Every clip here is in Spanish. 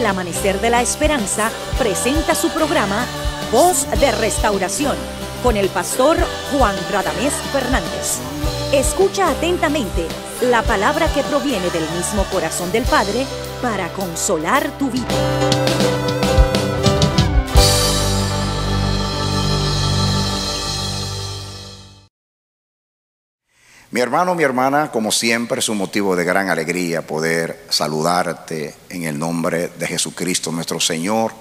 El Amanecer de la Esperanza presenta su programa Voz de Restauración con el pastor Juan Radamés Fernández. Escucha atentamente la palabra que proviene del mismo corazón del Padre para consolar tu vida. Mi hermano, mi hermana, como siempre es un motivo de gran alegría poder saludarte en el nombre de Jesucristo nuestro Señor,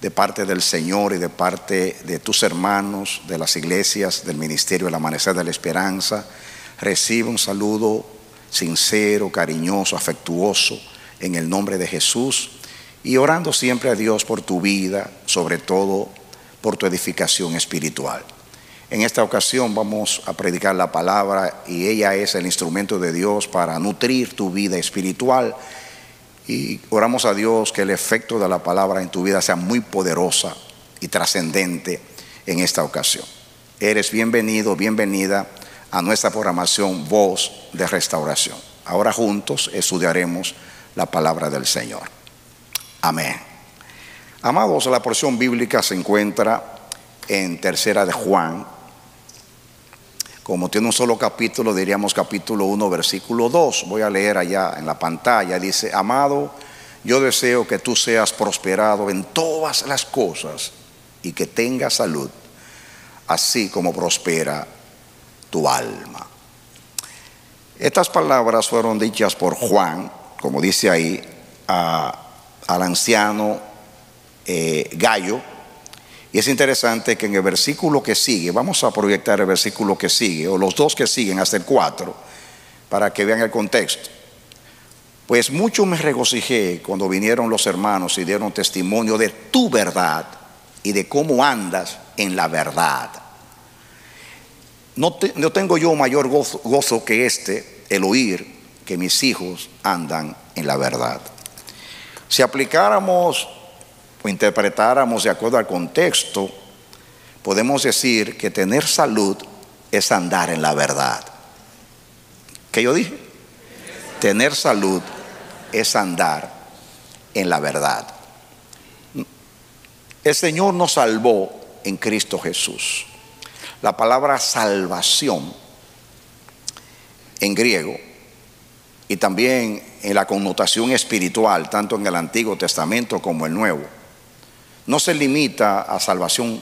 de parte del Señor y de parte de tus hermanos de las iglesias del Ministerio del Amanecer de la Esperanza. Recibe un saludo sincero, cariñoso, afectuoso en el nombre de Jesús y orando siempre a Dios por tu vida, sobre todo por tu edificación espiritual. En esta ocasión vamos a predicar la palabra y ella es el instrumento de Dios para nutrir tu vida espiritual. Y oramos a Dios que el efecto de la palabra en tu vida sea muy poderosa y trascendente en esta ocasión. Eres bienvenido, bienvenida a nuestra programación Voz de Restauración. Ahora juntos estudiaremos la palabra del Señor. Amén. Amados, la porción bíblica se encuentra en Tercera de Juan, como tiene un solo capítulo, diríamos capítulo 1, versículo 2. Voy a leer allá en la pantalla. Dice, amado, yo deseo que tú seas prosperado en todas las cosas y que tengas salud, así como prospera tu alma. Estas palabras fueron dichas por Juan, como dice ahí, al anciano eh, Gallo, y es interesante que en el versículo que sigue, vamos a proyectar el versículo que sigue, o los dos que siguen hasta el 4, para que vean el contexto. Pues mucho me regocijé cuando vinieron los hermanos y dieron testimonio de tu verdad y de cómo andas en la verdad. No tengo yo mayor gozo, gozo que este, el oír que mis hijos andan en la verdad. Si aplicáramos o interpretáramos de acuerdo al contexto, podemos decir que tener salud es andar en la verdad. ¿Qué yo dije? Tener salud es andar en la verdad. El Señor nos salvó en Cristo Jesús. La palabra salvación en griego y también en la connotación espiritual, tanto en el Antiguo Testamento como el Nuevo, no se limita a salvación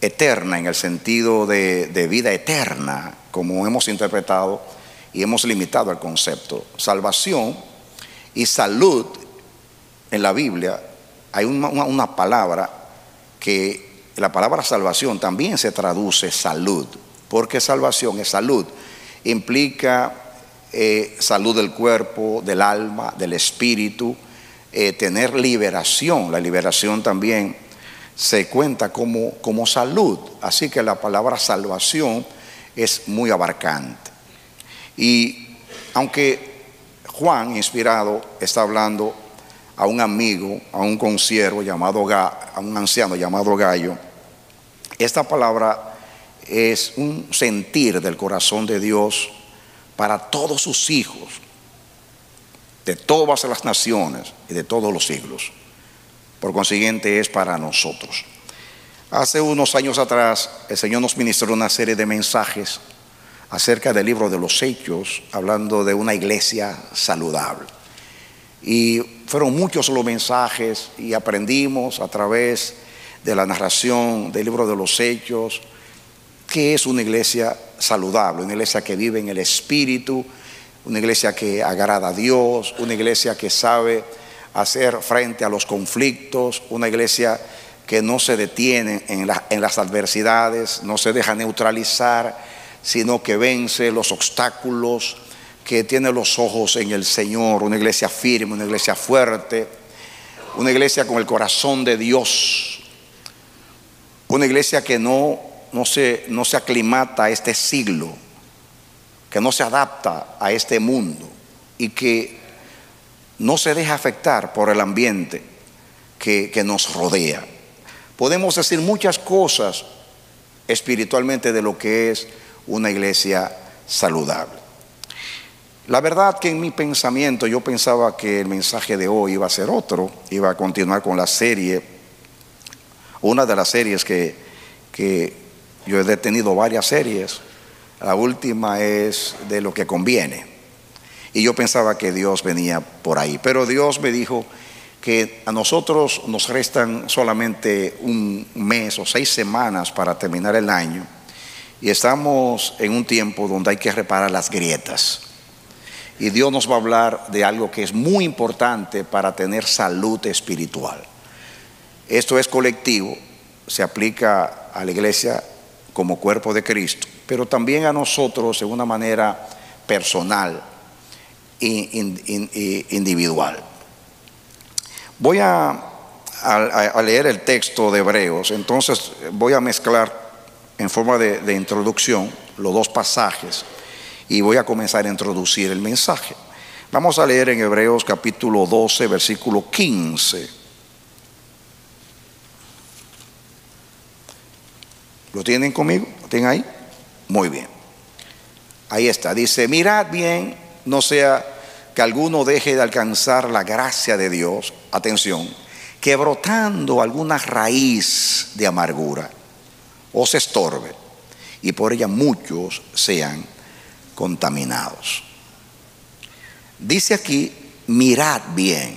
eterna en el sentido de, vida eterna, como hemos interpretado y hemos limitado el concepto. Salvación y salud en la Biblia hay una palabra que la palabra salvación también se traduce salud, porque salvación es salud, implica eh, salud del cuerpo, del alma, del espíritu, eh, tener liberación, la liberación también se cuenta como, como salud, así que la palabra salvación es muy abarcante. Y aunque Juan, inspirado, está hablando a un amigo, a un consiervo llamado Ga- a un anciano llamado Gallo, esta palabra es un sentir del corazón de Dios para todos sus hijos, de todas las naciones y de todos los siglos. Por consiguiente es para nosotros. Hace unos años atrás el Señor nos ministró una serie de mensajes acerca del libro de los hechos, hablando de una iglesia saludable. Y fueron muchos los mensajes y aprendimos a través de la narración del libro de los hechos qué es una iglesia saludable, una iglesia que vive en el espíritu, una iglesia que agrada a Dios, una iglesia que sabe hacer frente a los conflictos, una iglesia que no se detiene en, la- en las adversidades, no se deja neutralizar, sino que vence los obstáculos, que tiene los ojos en el Señor, una iglesia firme, una iglesia fuerte, una iglesia con el corazón de Dios, una iglesia que no, se, no se aclimata a este siglo, que no se adapta a este mundo y que no se deja afectar por el ambiente que, que nos rodea. Podemos decir muchas cosas espiritualmente de lo que es una iglesia saludable. La verdad que en mi pensamiento yo pensaba que el mensaje de hoy iba a ser otro, iba a continuar con la serie, una de las series que, que yo he detenido varias series, la última es de lo que conviene. Y yo pensaba que Dios venía por ahí, pero Dios me dijo que a nosotros nos restan solamente un mes o seis semanas para terminar el año y estamos en un tiempo donde hay que reparar las grietas. Y Dios nos va a hablar de algo que es muy importante para tener salud espiritual. Esto es colectivo, se aplica a la iglesia como cuerpo de Cristo, pero también a nosotros de una manera personal e individual. Voy a, a, a, leer el texto de Hebreos, entonces voy a mezclar en forma de, de introducción los dos pasajes y voy a comenzar a introducir el mensaje. Vamos a leer en Hebreos capítulo 12, versículo 15. ¿Lo tienen conmigo? ¿Lo tienen ahí? Muy bien. Ahí está. Dice, mirad bien, no sea que alguno deje de alcanzar la gracia de Dios, atención, que brotando alguna raíz de amargura os estorbe y por ella muchos sean contaminados. Dice aquí, mirad bien.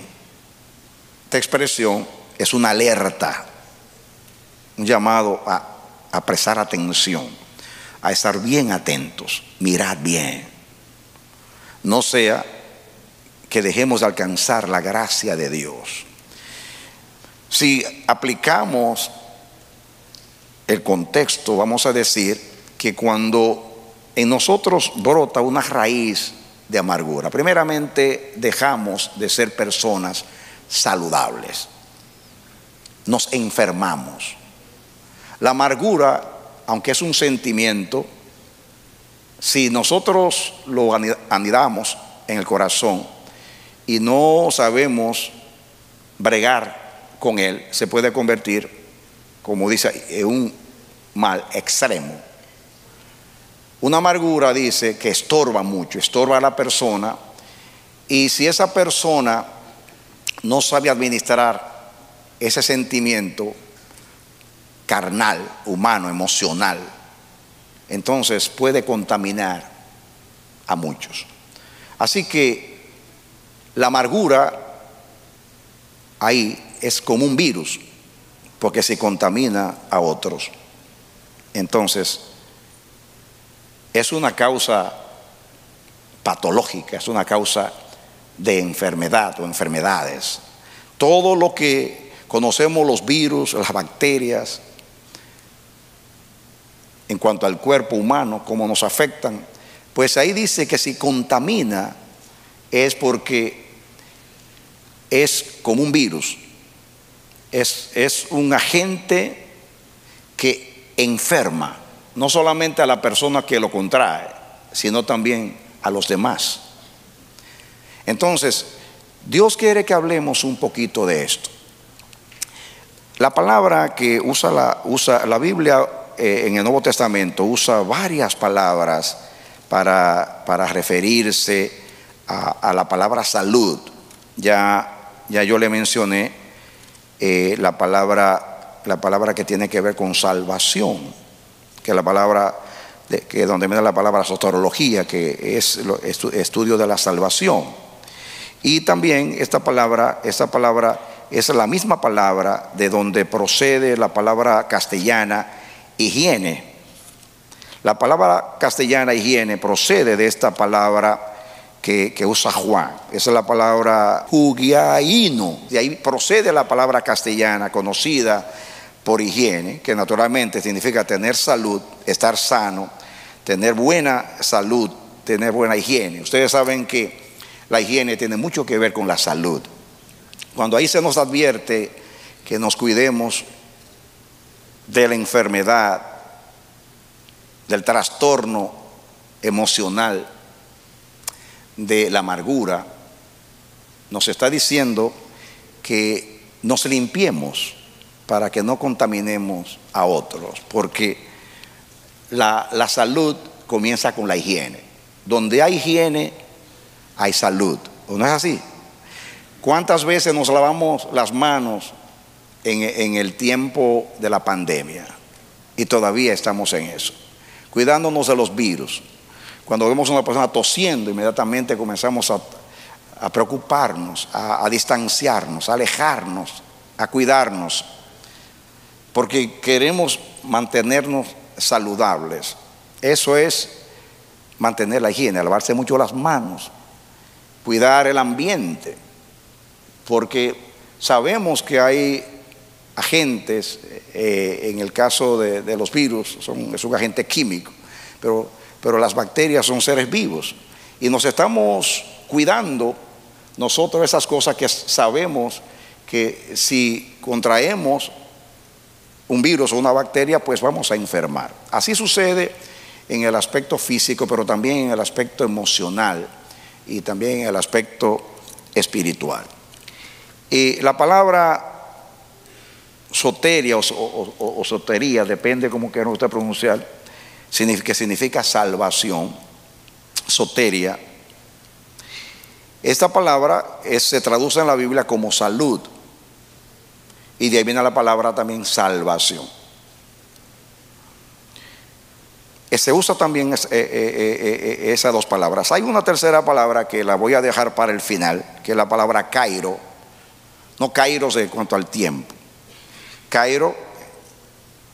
Esta expresión es una alerta, un llamado a, a prestar atención, a estar bien atentos. Mirad bien. No sea que dejemos de alcanzar la gracia de Dios. Si aplicamos el contexto, vamos a decir que cuando en nosotros brota una raíz de amargura, primeramente dejamos de ser personas saludables, nos enfermamos. La amargura, aunque es un sentimiento, si nosotros lo anidamos en el corazón y no sabemos bregar con él, se puede convertir, como dice, en un mal extremo. Una amargura dice que estorba mucho, estorba a la persona y si esa persona no sabe administrar ese sentimiento carnal, humano, emocional, entonces puede contaminar a muchos. Así que la amargura ahí es como un virus, porque se contamina a otros. Entonces, es una causa patológica, es una causa de enfermedad o enfermedades. Todo lo que conocemos, los virus, las bacterias, en cuanto al cuerpo humano, cómo nos afectan, pues ahí dice que si contamina es porque es como un virus, es, es un agente que enferma, no solamente a la persona que lo contrae, sino también a los demás. Entonces, Dios quiere que hablemos un poquito de esto. La palabra que usa la, usa la Biblia eh, en el Nuevo Testamento usa varias palabras para, para referirse a, la palabra salud. Ya, ya yo le mencioné eh, la, palabra, la palabra que tiene que ver con salvación, que la palabra que donde viene la palabra soterología, que es estudio de la salvación. Y también esta palabra, esta palabra es la misma palabra de donde procede la palabra castellana higiene. La palabra castellana higiene procede de esta palabra que, usa Juan. Esa es la palabra jugiaino. De ahí procede la palabra castellana conocida por higiene, que naturalmente significa tener salud, estar sano, tener buena salud, tener buena higiene. Ustedes saben que la higiene tiene mucho que ver con la salud. Cuando ahí se nos advierte que nos cuidemos de la enfermedad, del trastorno emocional, de la amargura, nos está diciendo que nos limpiemos para que no contaminemos a otros, porque la, la salud comienza con la higiene. Donde hay higiene, hay salud. ¿O no es así? ¿Cuántas veces nos lavamos las manos en, el tiempo de la pandemia? Y todavía estamos en eso, cuidándonos de los virus. Cuando vemos a una persona tosiendo, inmediatamente comenzamos a, a preocuparnos, a, a distanciarnos, a alejarnos, a cuidarnos, porque queremos mantenernos saludables. Eso es mantener la higiene, lavarse mucho las manos, cuidar el ambiente, porque sabemos que hay agentes, eh, en el caso de, de los virus, son, es un agente químico, pero, pero las bacterias son seres vivos y nos estamos cuidando nosotros esas cosas que sabemos que si contraemos un virus o una bacteria, pues vamos a enfermar. Así sucede en el aspecto físico, pero también en el aspecto emocional y también en el aspecto espiritual. Y la palabra soteria o, sotería, depende cómo quiera usted pronunciar, que significa salvación, soteria. Esta palabra se traduce en la Biblia como salud. Y de ahí viene la palabra también salvación. Se usa también eh, eh, eh, esas dos palabras. Hay una tercera palabra que la voy a dejar para el final, que es la palabra Cairo. No Kairos en cuanto al tiempo. Cairo,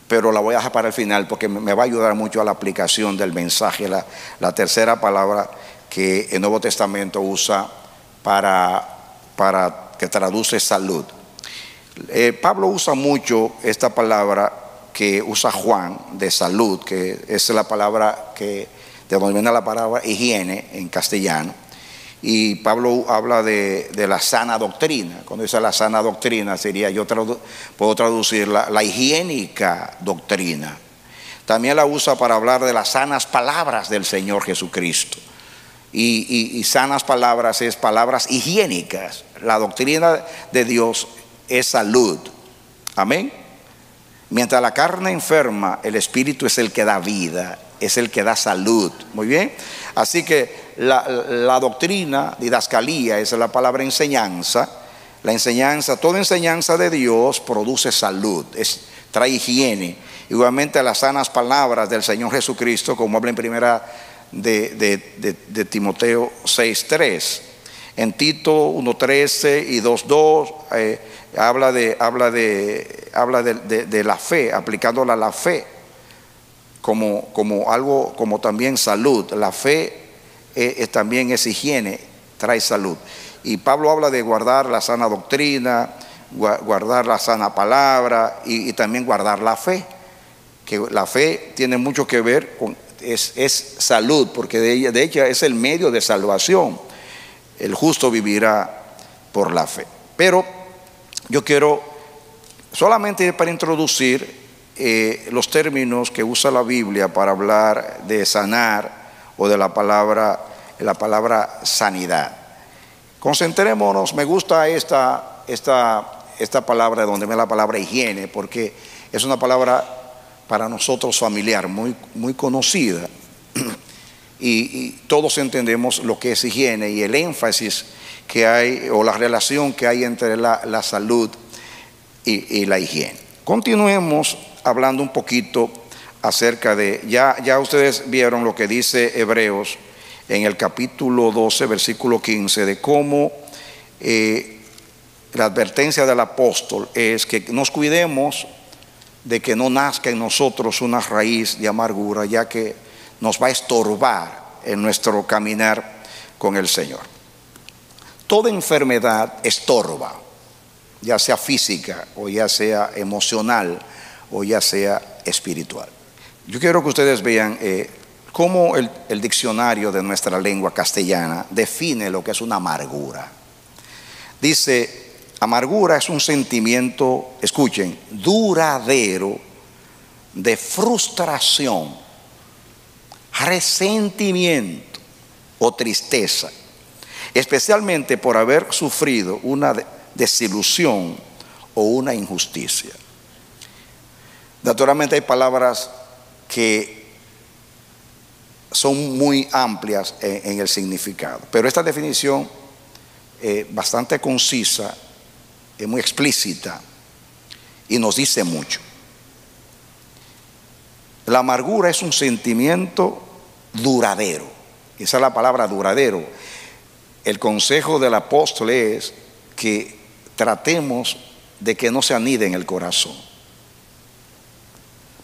pero la voy a dejar para el final porque me va a ayudar mucho a la aplicación del mensaje. La, tercera palabra que el Nuevo Testamento usa para, para que traduce salud. Eh, Pablo usa mucho esta palabra que usa Juan de salud, que es la palabra que de donde viene la palabra higiene en castellano. Y Pablo habla de, la sana doctrina. Cuando dice la sana doctrina, sería, yo puedo traducirla, la higiénica doctrina. También la usa para hablar de las sanas palabras del Señor Jesucristo. Y, y, y sanas palabras es palabras higiénicas. La doctrina de Dios es salud. Amén. Mientras la carne enferma, el espíritu es el que da vida, es el que da salud. Muy bien. Así que la, doctrina, didascalía, esa es la palabra enseñanza. La enseñanza, toda enseñanza de Dios produce salud, es, trae higiene. Igualmente las sanas palabras del Señor Jesucristo, como habla en primera de, de, de, de Timoteo 6.3. En Tito 1.13 y 2.2 eh, habla, de, habla, de, habla de, la fe, aplicándola a la fe como, como algo, como también salud. La fe es, es, también es higiene, trae salud. Y Pablo habla de guardar la sana doctrina, guardar la sana palabra y, también guardar la fe. Que la fe tiene mucho que ver con, es, es salud, porque de ella, de es el medio de salvación. El justo vivirá por la fe. Pero yo quiero solamente para introducir eh, los términos que usa la Biblia para hablar de sanar o de la palabra, la palabra sanidad. Concentrémonos, me gusta esta, esta, esta palabra donde me la palabra higiene, porque es una palabra para nosotros familiar, muy, muy conocida. Y, todos entendemos lo que es higiene y el énfasis que hay o la relación que hay entre la, la salud y, y, la higiene. Continuemos hablando un poquito acerca de, ya, ya ustedes vieron lo que dice Hebreos en el capítulo 12, versículo 15, de cómo eh, la advertencia del apóstol es que nos cuidemos de que no nazca en nosotros una raíz de amargura, ya que nos va a estorbar en nuestro caminar con el Señor. Toda enfermedad estorba, ya sea física o ya sea emocional o ya sea espiritual. Yo quiero que ustedes vean eh, cómo el, diccionario de nuestra lengua castellana define lo que es una amargura. Dice, amargura es un sentimiento, escuchen, duradero de frustración, resentimiento o tristeza, especialmente por haber sufrido una de- desilusión o una injusticia. Naturalmente hay palabras que son muy amplias en, el significado, pero esta definición eh, bastante concisa, es muy explícita y nos dice mucho. La amargura es un sentimiento duradero. Esa es la palabra duradero. El consejo del apóstol es que tratemos de que no se anide en el corazón.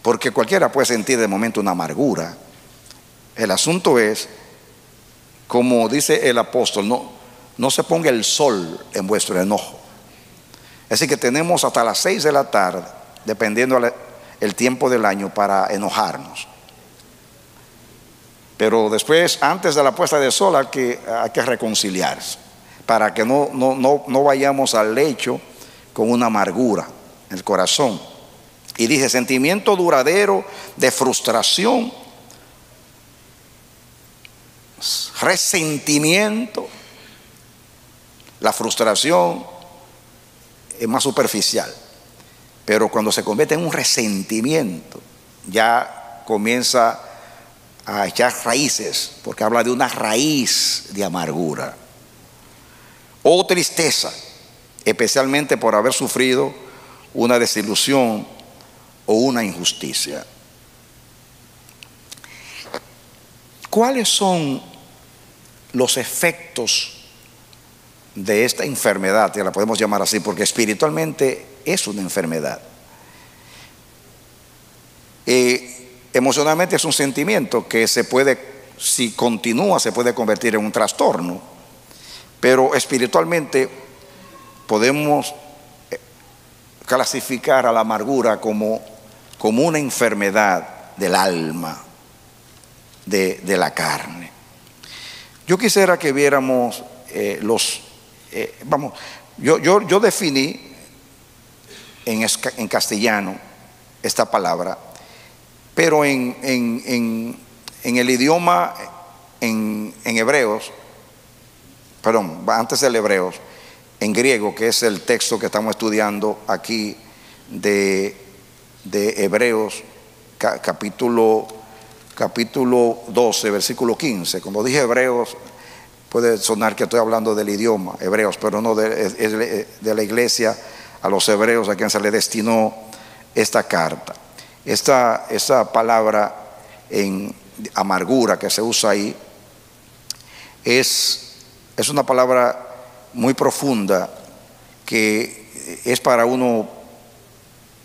Porque cualquiera puede sentir de momento una amargura. El asunto es, como dice el apóstol, no, no se ponga el sol en vuestro enojo. Así que tenemos hasta las seis de la tarde, dependiendo el tiempo del año, para enojarnos. Pero después, antes de la puesta de sol, hay que, hay que reconciliarse, para que no, no, no, no vayamos al lecho con una amargura en el corazón. Y dice, sentimiento duradero de frustración, resentimiento, la frustración es más superficial, pero cuando se convierte en un resentimiento, ya comienza a echar raíces, porque habla de una raíz de amargura. O tristeza, especialmente por haber sufrido una desilusión o una injusticia. ¿Cuáles son los efectos de esta enfermedad? Ya la podemos llamar así, porque espiritualmente es una enfermedad. Emocionalmente es un sentimiento que se puede, si continúa, se puede convertir en un trastorno, pero espiritualmente podemos eh, clasificar a la amargura como, como una enfermedad del alma, de, de la carne. Yo quisiera que viéramos eh, los, eh, vamos, yo, yo, yo definí en, en castellano esta palabra, pero en, en- en- el idioma, en, en hebreos, perdón, antes del hebreos, en griego, que es el texto que estamos estudiando aquí de, de Hebreos, ca- capítulo, capítulo 12, versículo 15. Cuando dije hebreos, puede sonar que estoy hablando del idioma, hebreos, pero no de, de la iglesia a los hebreos a quien se le destinó esta carta. Esta, esta palabra en amargura que se usa ahí es, es una palabra muy profunda que es para uno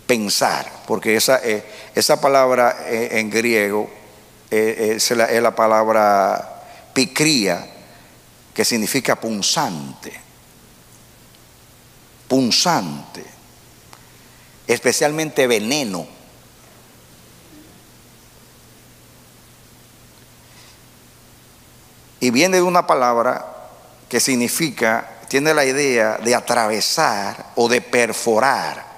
pensar, porque esa, eh, esa palabra eh, en griego eh, es, la, es la palabra picría, que significa punzante, punzante, especialmente veneno. Y viene de una palabra que significa, tiene la idea de atravesar o de perforar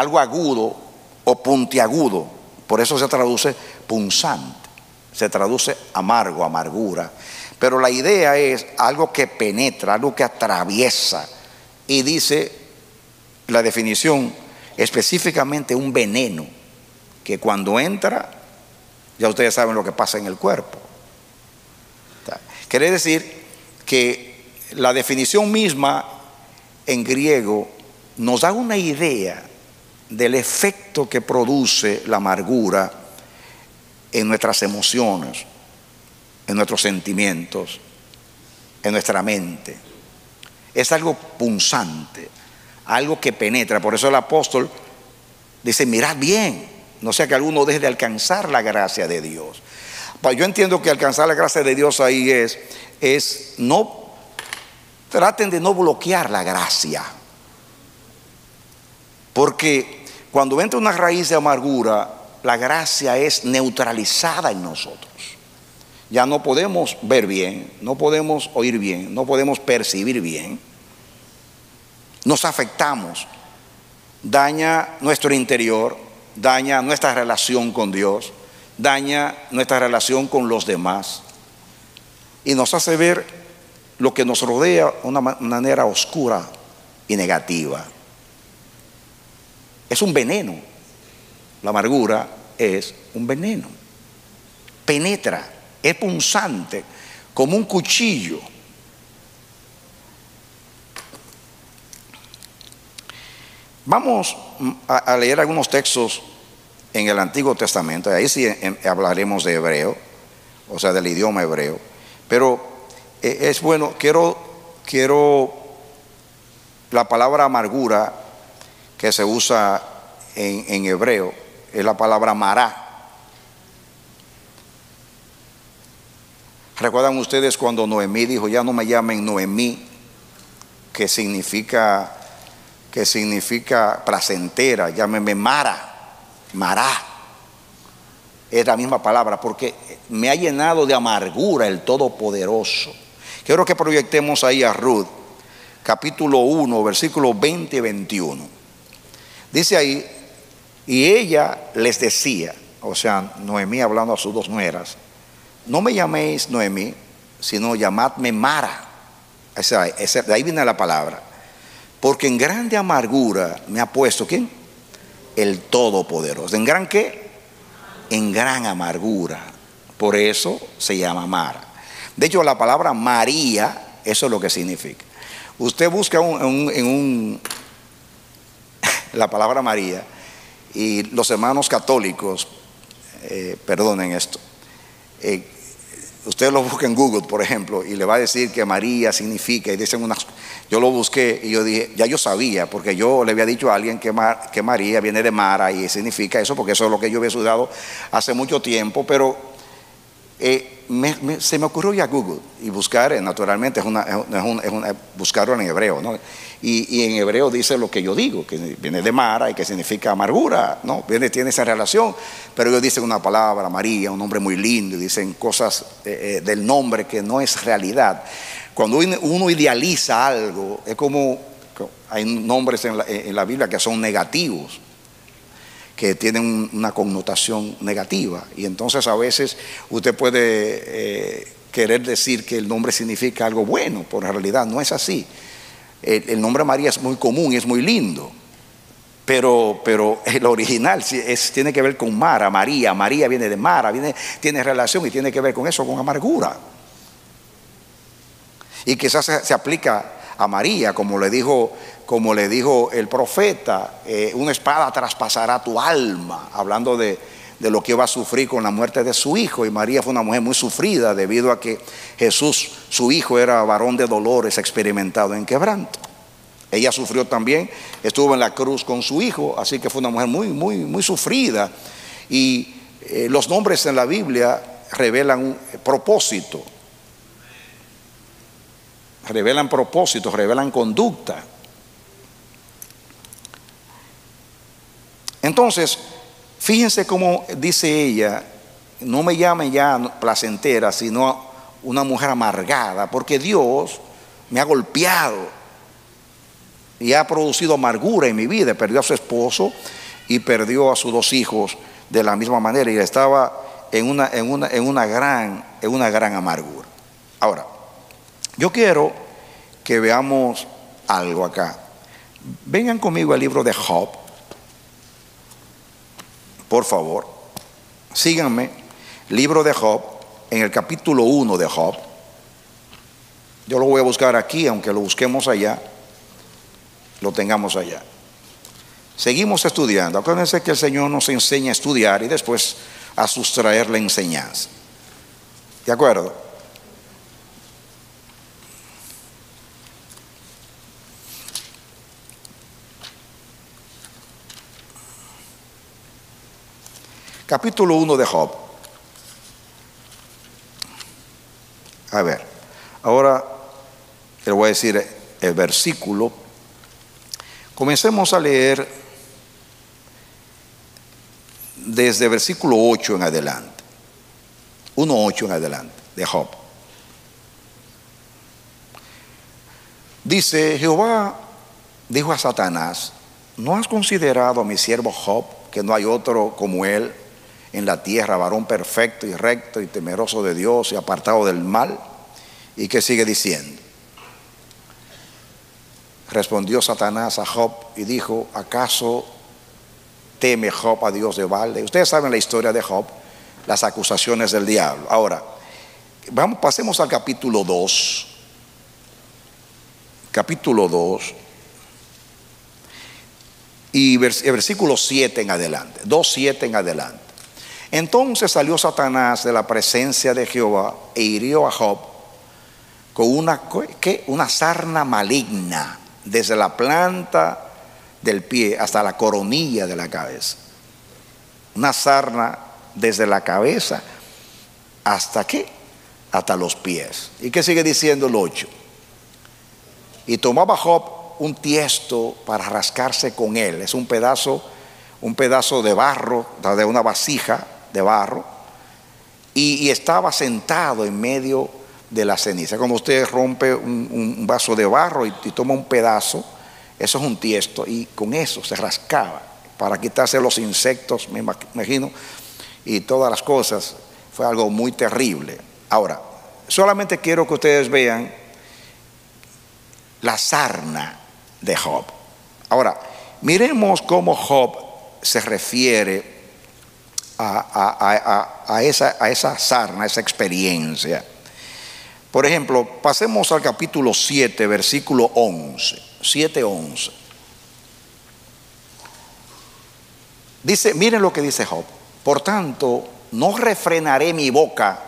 algo agudo o puntiagudo. Por eso se traduce punzante, se traduce amargo, amargura. Pero la idea es algo que penetra, algo que atraviesa. Y dice la definición específicamente un veneno que cuando entra, ya ustedes saben lo que pasa en el cuerpo. Quiere decir que la definición misma en griego nos da una idea del efecto que produce la amargura en nuestras emociones, en nuestros sentimientos, en nuestra mente. Es algo punzante, algo que penetra. Por eso el apóstol dice, mirad bien, no sea que alguno deje de alcanzar la gracia de Dios. Yo entiendo que alcanzar la gracia de Dios ahí es, es no, traten de no bloquear la gracia. Porque cuando entra una raíz de amargura, la gracia es neutralizada en nosotros. Ya no podemos ver bien, no podemos oír bien, no podemos percibir bien. Nos afectamos, daña nuestro interior, daña nuestra relación con Dios, daña nuestra relación con los demás y nos hace ver lo que nos rodea de una ma- manera oscura y negativa. Es un veneno. La amargura es un veneno. Penetra, es punzante, como un cuchillo. Vamos a, leer algunos textos en el Antiguo Testamento. Ahí sí em, hablaremos de hebreo, o sea, del idioma hebreo. Pero eh, es bueno, quiero, quiero la palabra amargura que se usa en, hebreo, es la palabra mará. ¿Recuerdan ustedes cuando Noemí dijo, ya no me llamen Noemí, que significa, que significa placentera, llámeme Mara, Mará? Es la misma palabra, porque me ha llenado de amargura el Todopoderoso. Quiero que proyectemos ahí a Ruth, capítulo 1, versículos 20 y 21. Dice ahí, y ella les decía, o sea, Noemí hablando a sus dos nueras, no me llaméis Noemí, sino llamadme Mara. De ahí viene la palabra. Porque en grande amargura me ha puesto, ¿quién? El Todopoderoso. ¿En gran qué? En gran amargura. Por eso se llama Mara. De hecho, la palabra María, eso es lo que significa. Usted busca un- en un, la palabra María y los hermanos católicos, eh, perdonen esto, eh, usted lo busca en Google, por ejemplo, y le va a decir que María significa, y dicen unas, yo lo busqué y yo dije, ya yo sabía, porque yo le había dicho a alguien que, Mar- que María viene de Mara y significa eso, porque eso es lo que yo había estudiado hace mucho tiempo, pero eh, me- se me ocurrió ir a Google y buscar, eh, naturalmente, es es una- buscarlo en hebreo, ¿no? Y, en hebreo dice lo que yo digo, que viene de Mara y que significa amargura, ¿no? Viene, tiene esa relación, pero ellos dicen una palabra, María, un nombre muy lindo, y dicen cosas eh, eh, del nombre que no es realidad. Cuando uno idealiza algo, es como, hay nombres en la, Biblia que son negativos que tienen un- una connotación negativa. Y entonces a veces usted puede eh, querer decir que el nombre significa algo bueno, pero en realidad no es así. El, nombre María es muy común es muy lindo, pero, pero el original tiene que ver con Mara, María, María viene de Mara, tiene relación y tiene que ver con eso, con amargura. Y quizás se, se aplica a María, como le dijo, como le dijo el profeta, eh, una espada traspasará tu alma, hablando de, de lo que iba a sufrir con la muerte de su hijo. Y María fue una mujer muy sufrida debido a que Jesús, su hijo, era varón de dolores, experimentado en quebranto. Ella sufrió también, estuvo en la cruz con su hijo, así que fue una mujer muy, muy, muy sufrida. Y eh, los nombres en la Biblia revelan un propósito, revelan propósitos, revelan conducta. Entonces, fíjense cómo dice ella, no me llamen ya placentera, sino una mujer amargada, porque Dios me ha golpeado y ha producido amargura en mi vida. Perdió a su esposo y perdió a sus dos hijos de la misma manera y estaba en una, en una, en una, gran, en una gran amargura. Ahora, yo quiero que veamos algo acá. Vengan conmigo al libro de Job, por favor. Síganme, libro de Job, en el capítulo 1 de Job. Yo lo voy a buscar aquí, aunque lo busquemos allá, lo tengamos allá. Seguimos estudiando. Acuérdense que el Señor nos enseña a estudiar y después a sustraer la enseñanza. ¿De acuerdo? Capítulo 1 de Job. A ver, ahora le voy a decir el versículo. Comencemos a leer desde versículo 8 en adelante. 1.8 en adelante, de Job. Dice, Jehová dijo a Satanás, ¿no has considerado a mi siervo Job, que no hay otro como él en la tierra, varón perfecto y recto y temeroso de Dios y apartado del mal? ¿Y qué sigue diciendo? Respondió Satanás a Job y dijo, ¿acaso teme Job a Dios de balde? Ustedes saben la historia de Job, las acusaciones del diablo. Ahora, vamos, pasemos al capítulo 2. Capítulo 2 y el versículo 7 en adelante, 2, 7 en adelante. Entonces salió Satanás de la presencia de Jehová e hirió a Job con una, ¿qué? una sarna maligna desde la planta del pie hasta la coronilla de la cabeza. Una sarna desde la cabeza hasta qué? Hasta los pies. ¿Y qué sigue diciendo el 8? Y tomaba Job un tiesto para rascarse con él. Es un pedazo, un pedazo de barro, de una vasija de barro. Y, estaba sentado en medio de la ceniza. Cuando usted rompe un, vaso de barro y, toma un pedazo, eso es un tiesto, y con eso se rascaba para quitarse los insectos, me imagino, y todas las cosas. Fue algo muy terrible. Ahora, solamente quiero que ustedes vean la sarna de Job. Ahora, miremos cómo Job se refiere a, esa, sarna, a esa experiencia. Por ejemplo, pasemos al capítulo 7, versículo 11. 7, 11. Dice, miren lo que dice Job. Por tanto, no refrenaré mi boca,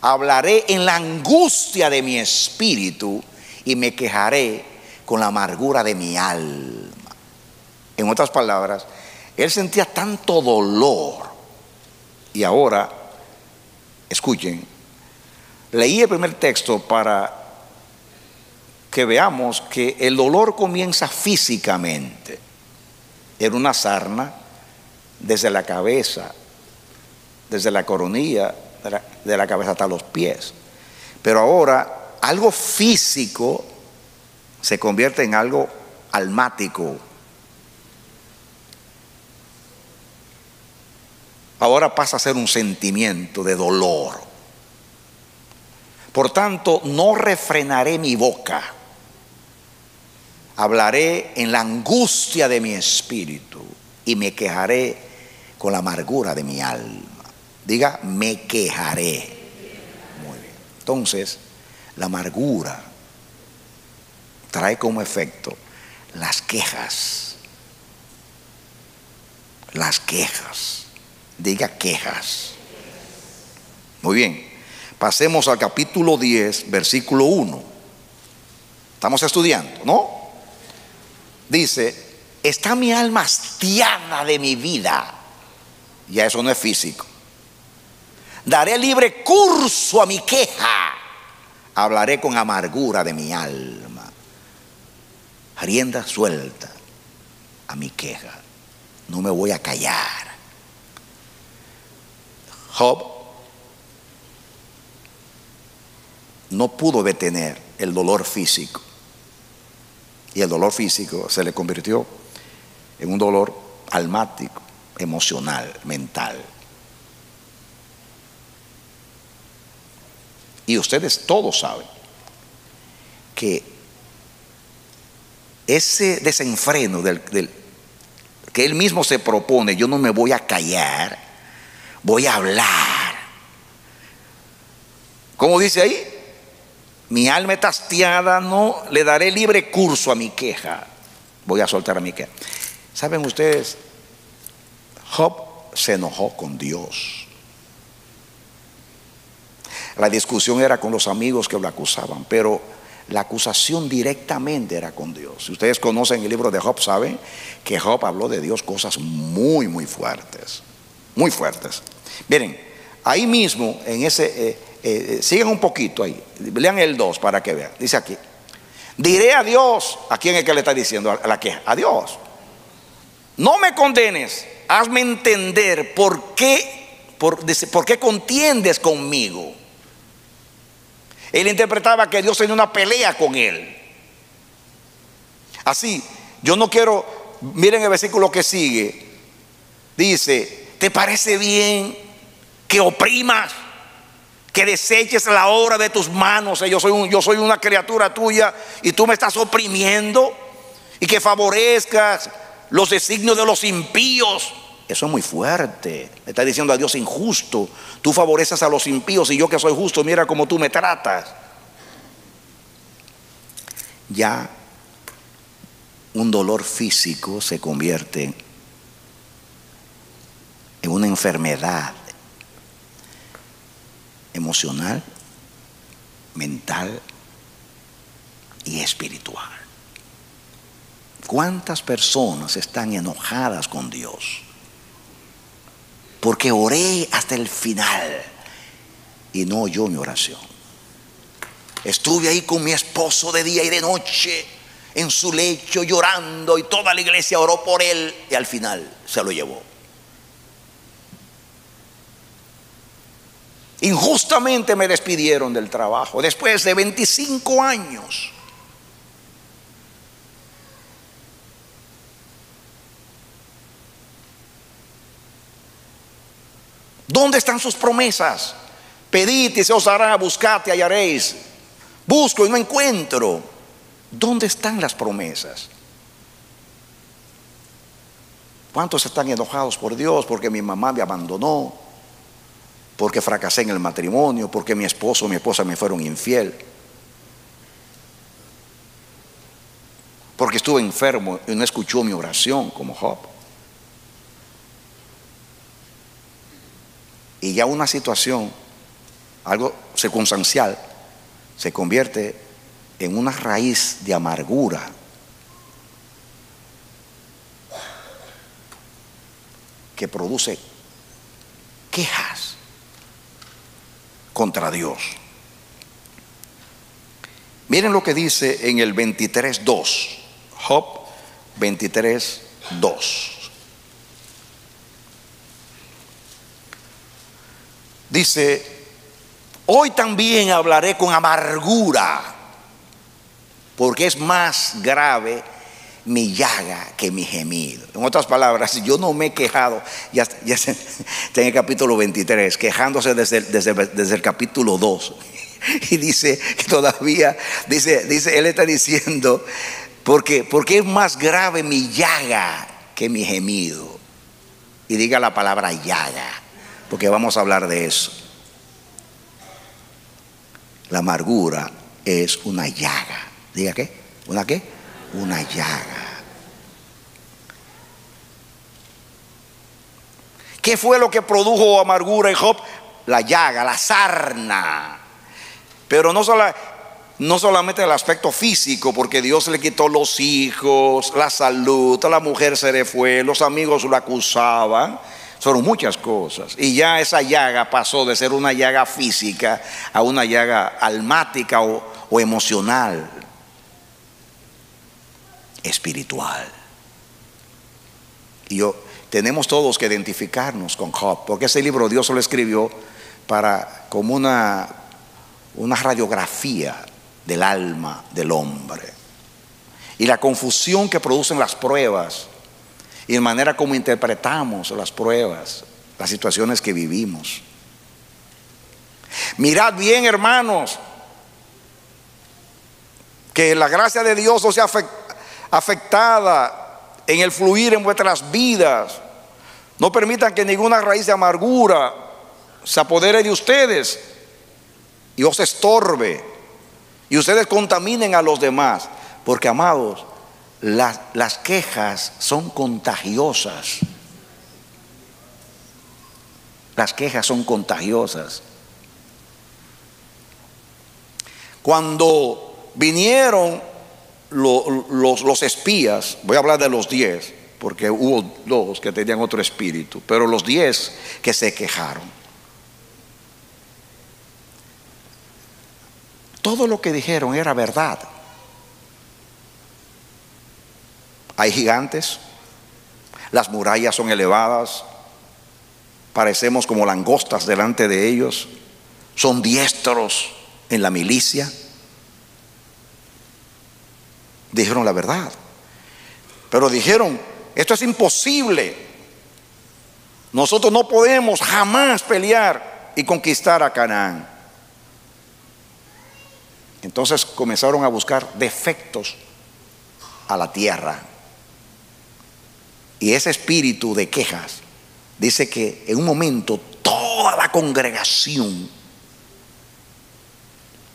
hablaré en la angustia de mi espíritu y me quejaré con la amargura de mi alma. En otras palabras, él sentía tanto dolor. Y ahora, escuchen, leí el primer texto para que veamos que el dolor comienza físicamente. en una sarna desde la cabeza, desde la coronilla de la, la cabeza hasta los pies. Pero ahora algo físico se convierte en algo almático. Ahora pasa a ser un sentimiento de dolor. Por tanto, no refrenaré mi boca. Hablaré en la angustia de mi espíritu y me quejaré con la amargura de mi alma. Diga, me quejaré. Muy bien. Entonces, la amargura trae como efecto las quejas. Las quejas. Diga quejas. Muy bien. Pasemos al capítulo 10, versículo 1. Estamos estudiando, ¿no? Dice, está mi alma hastiada de mi vida. Ya eso no es físico. Daré libre curso a mi queja. Hablaré con amargura de mi alma rienda suelta a mi queja. No me voy a callar. Job no pudo detener el dolor físico. Y el dolor físico se le convirtió en un dolor almático, emocional, mental. Y ustedes todos saben que ese desenfreno del, que él mismo se propone, yo no me voy a callar, voy a hablar. ¿Cómo dice ahí? Mi alma está hastiada, no le daré libre curso a mi queja. Voy a soltar a mi queja. ¿Saben ustedes? Job se enojó con Dios. La discusión era con los amigos que lo acusaban, pero la acusación directamente era con Dios. Si ustedes conocen el libro de Job, saben que Job habló de Dios cosas muy, muy fuertes, muy fuertes. Miren, ahí mismo, en ese, eh, eh, sigan un poquito ahí, lean el 2 para que vean. Dice aquí, diré a Dios, ¿a quién es que le está diciendo? A la queja, a Dios. No me condenes, hazme entender por qué, por, por qué contiendes conmigo. Él interpretaba que Dios tenía una pelea con él. Así, yo no quiero, miren el versículo que sigue, dice, ¿te parece bien que oprimas? que deseches la obra de tus manos. Yo soy, yo soy una criatura tuya y tú me estás oprimiendo y que favorezcas los designios de los impíos. Eso es muy fuerte. Le está diciendo a Dios injusto. Tú favoreces a los impíos y yo que soy justo, mira cómo tú me tratas. Ya un dolor físico se convierte en una enfermedad emocional, mental y espiritual. ¿Cuántas personas están enojadas con Dios? Porque oré hasta el final y no oyó mi oración. Estuve ahí con mi esposo de día y de noche en su lecho llorando y toda la iglesia oró por él y al final se lo llevó. Injustamente me despidieron del trabajo después de 25 años. ¿Dónde están sus promesas? Pedid y se os hará, buscad y hallaréis. Busco y no encuentro. ¿Dónde están las promesas? ¿Cuántos están enojados por Dios porque mi mamá me abandonó? Porque fracasé en el matrimonio, porque mi esposo o mi esposa me fueron infiel, porque estuve enfermo y no escuchó mi oración como Job. Y ya una situación, algo circunstancial, se convierte en una raíz de amargura. que produce quejas contra Dios. Miren lo que dice en el 23.2, Job 23.2. Dice, hoy también hablaré con amargura, porque es más grave mi llaga que mi gemido. En otras palabras, yo no me he quejado, ya, ya está en el capítulo 23, quejándose desde, desde, el capítulo 2. Y dice que todavía, dice, dice, él está diciendo, porque, porque es más grave mi llaga que mi gemido. Y diga la palabra llaga, porque vamos a hablar de eso. La amargura es una llaga. Diga qué, una qué, una llaga. ¿Qué fue lo que produjo amargura en Job? La llaga, la sarna. Pero no, no solamente el aspecto físico, porque Dios le quitó los hijos, la salud, la mujer se le fue, los amigos lo acusaban. Fueron muchas cosas. Y ya esa llaga pasó de ser una llaga física a una llaga almática o emocional espiritual. Y yo, tenemos todos que identificarnos con Job, porque ese libro Dios lo escribió para como una, una radiografía del alma del hombre. Y la confusión que producen las pruebas y la manera como interpretamos las pruebas, las situaciones que vivimos. Mirad bien, hermanos, que la gracia de Dios no sea afectada en el fluir en vuestras vidas. No permitan que ninguna raíz de amargura se apodere de ustedes y os estorbe y ustedes contaminen a los demás. Porque, amados, las, las quejas son contagiosas. Las quejas son contagiosas. Cuando vinieron los, espías, voy a hablar de los diez, porque hubo dos que tenían otro espíritu, pero los diez que se quejaron. Todo lo que dijeron era verdad. Hay gigantes, las murallas son elevadas, parecemos como langostas delante de ellos, son diestros en la milicia. Dijeron la verdad, pero dijeron, esto es imposible. Nosotros no podemos jamás pelear y conquistar a Canaán. Entonces comenzaron a buscar defectos a la tierra. Y ese espíritu de quejas dice que en un momento toda la congregación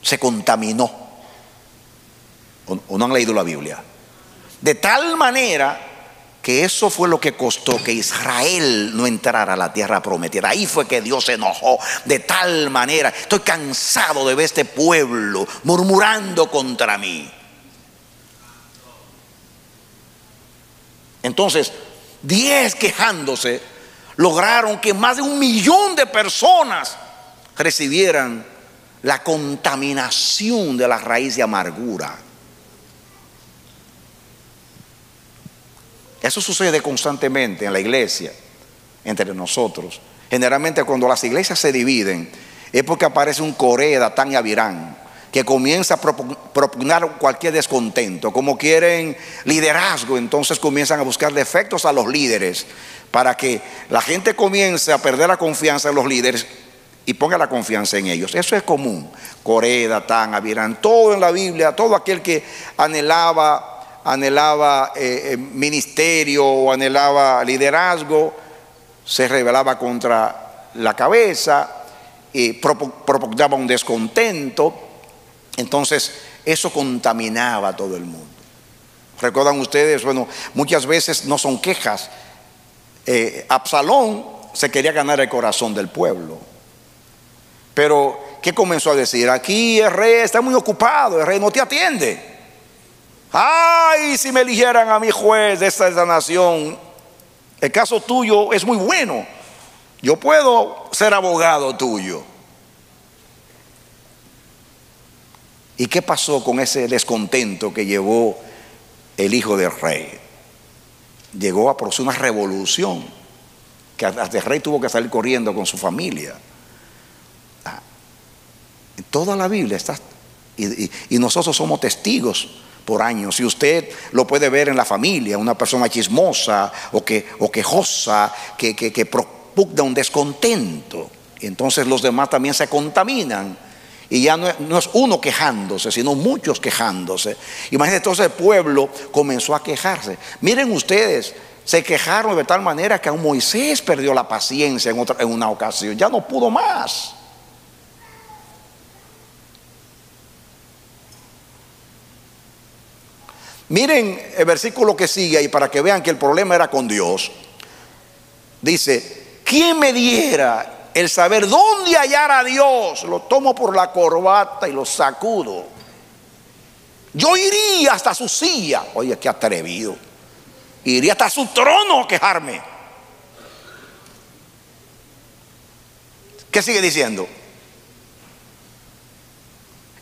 se contaminó. ¿O, no han leído la Biblia? De tal manera que eso fue lo que costó que Israel no entrara a la tierra prometida. Ahí fue que Dios se enojó de tal manera. Estoy cansado de ver este pueblo murmurando contra mí. Entonces, diez quejándose, lograron que más de un millón de personas recibieran la contaminación de la raíz de amargura. Eso sucede constantemente en la iglesia, entre nosotros. Generalmente cuando las iglesias se dividen es porque aparece un Corea, Datán y Avirán que comienza a propugnar cualquier descontento. Como quieren liderazgo, entonces comienzan a buscar defectos a los líderes para que la gente comience a perder la confianza en los líderes y ponga la confianza en ellos. Eso es común. Corea, Datán, Avirán, todo en la Biblia, todo aquel que anhelaba anhelaba eh, eh, ministerio o anhelaba liderazgo, se rebelaba contra la cabeza, y propagaba un descontento, entonces eso contaminaba a todo el mundo. ¿Recuerdan ustedes? Bueno, muchas veces no son quejas. Eh, Absalón se quería ganar el corazón del pueblo. Pero, ¿qué comenzó a decir? Aquí el rey está muy ocupado, el rey no te atiende. Ay, si me eligieran a mi juez de esta, nación, el caso tuyo es muy bueno. Yo puedo ser abogado tuyo. ¿Y qué pasó con ese descontento que llevó el hijo del rey? Llegó a producir una revolución, que hasta el rey tuvo que salir corriendo con su familia. Ah, toda la Biblia está, y nosotros somos testigos por años. Y usted lo puede ver en la familia, una persona chismosa o, que, quejosa que, que, propugna un descontento. Entonces los demás también se contaminan. Y ya no es, no es, uno quejándose, sino muchos quejándose. Imagínense, entonces el pueblo comenzó a quejarse. Miren ustedes, se quejaron de tal manera que a Moisés perdió la paciencia en, otra, en una ocasión. Ya no pudo más. Miren el versículo que sigue ahí para que vean que el problema era con Dios. Dice, ¿quién me diera el saber dónde hallar a Dios? Lo tomo por la corbata y lo sacudo. Yo iría hasta su silla. Oye, qué atrevido. Iría hasta su trono a quejarme. ¿Qué sigue diciendo?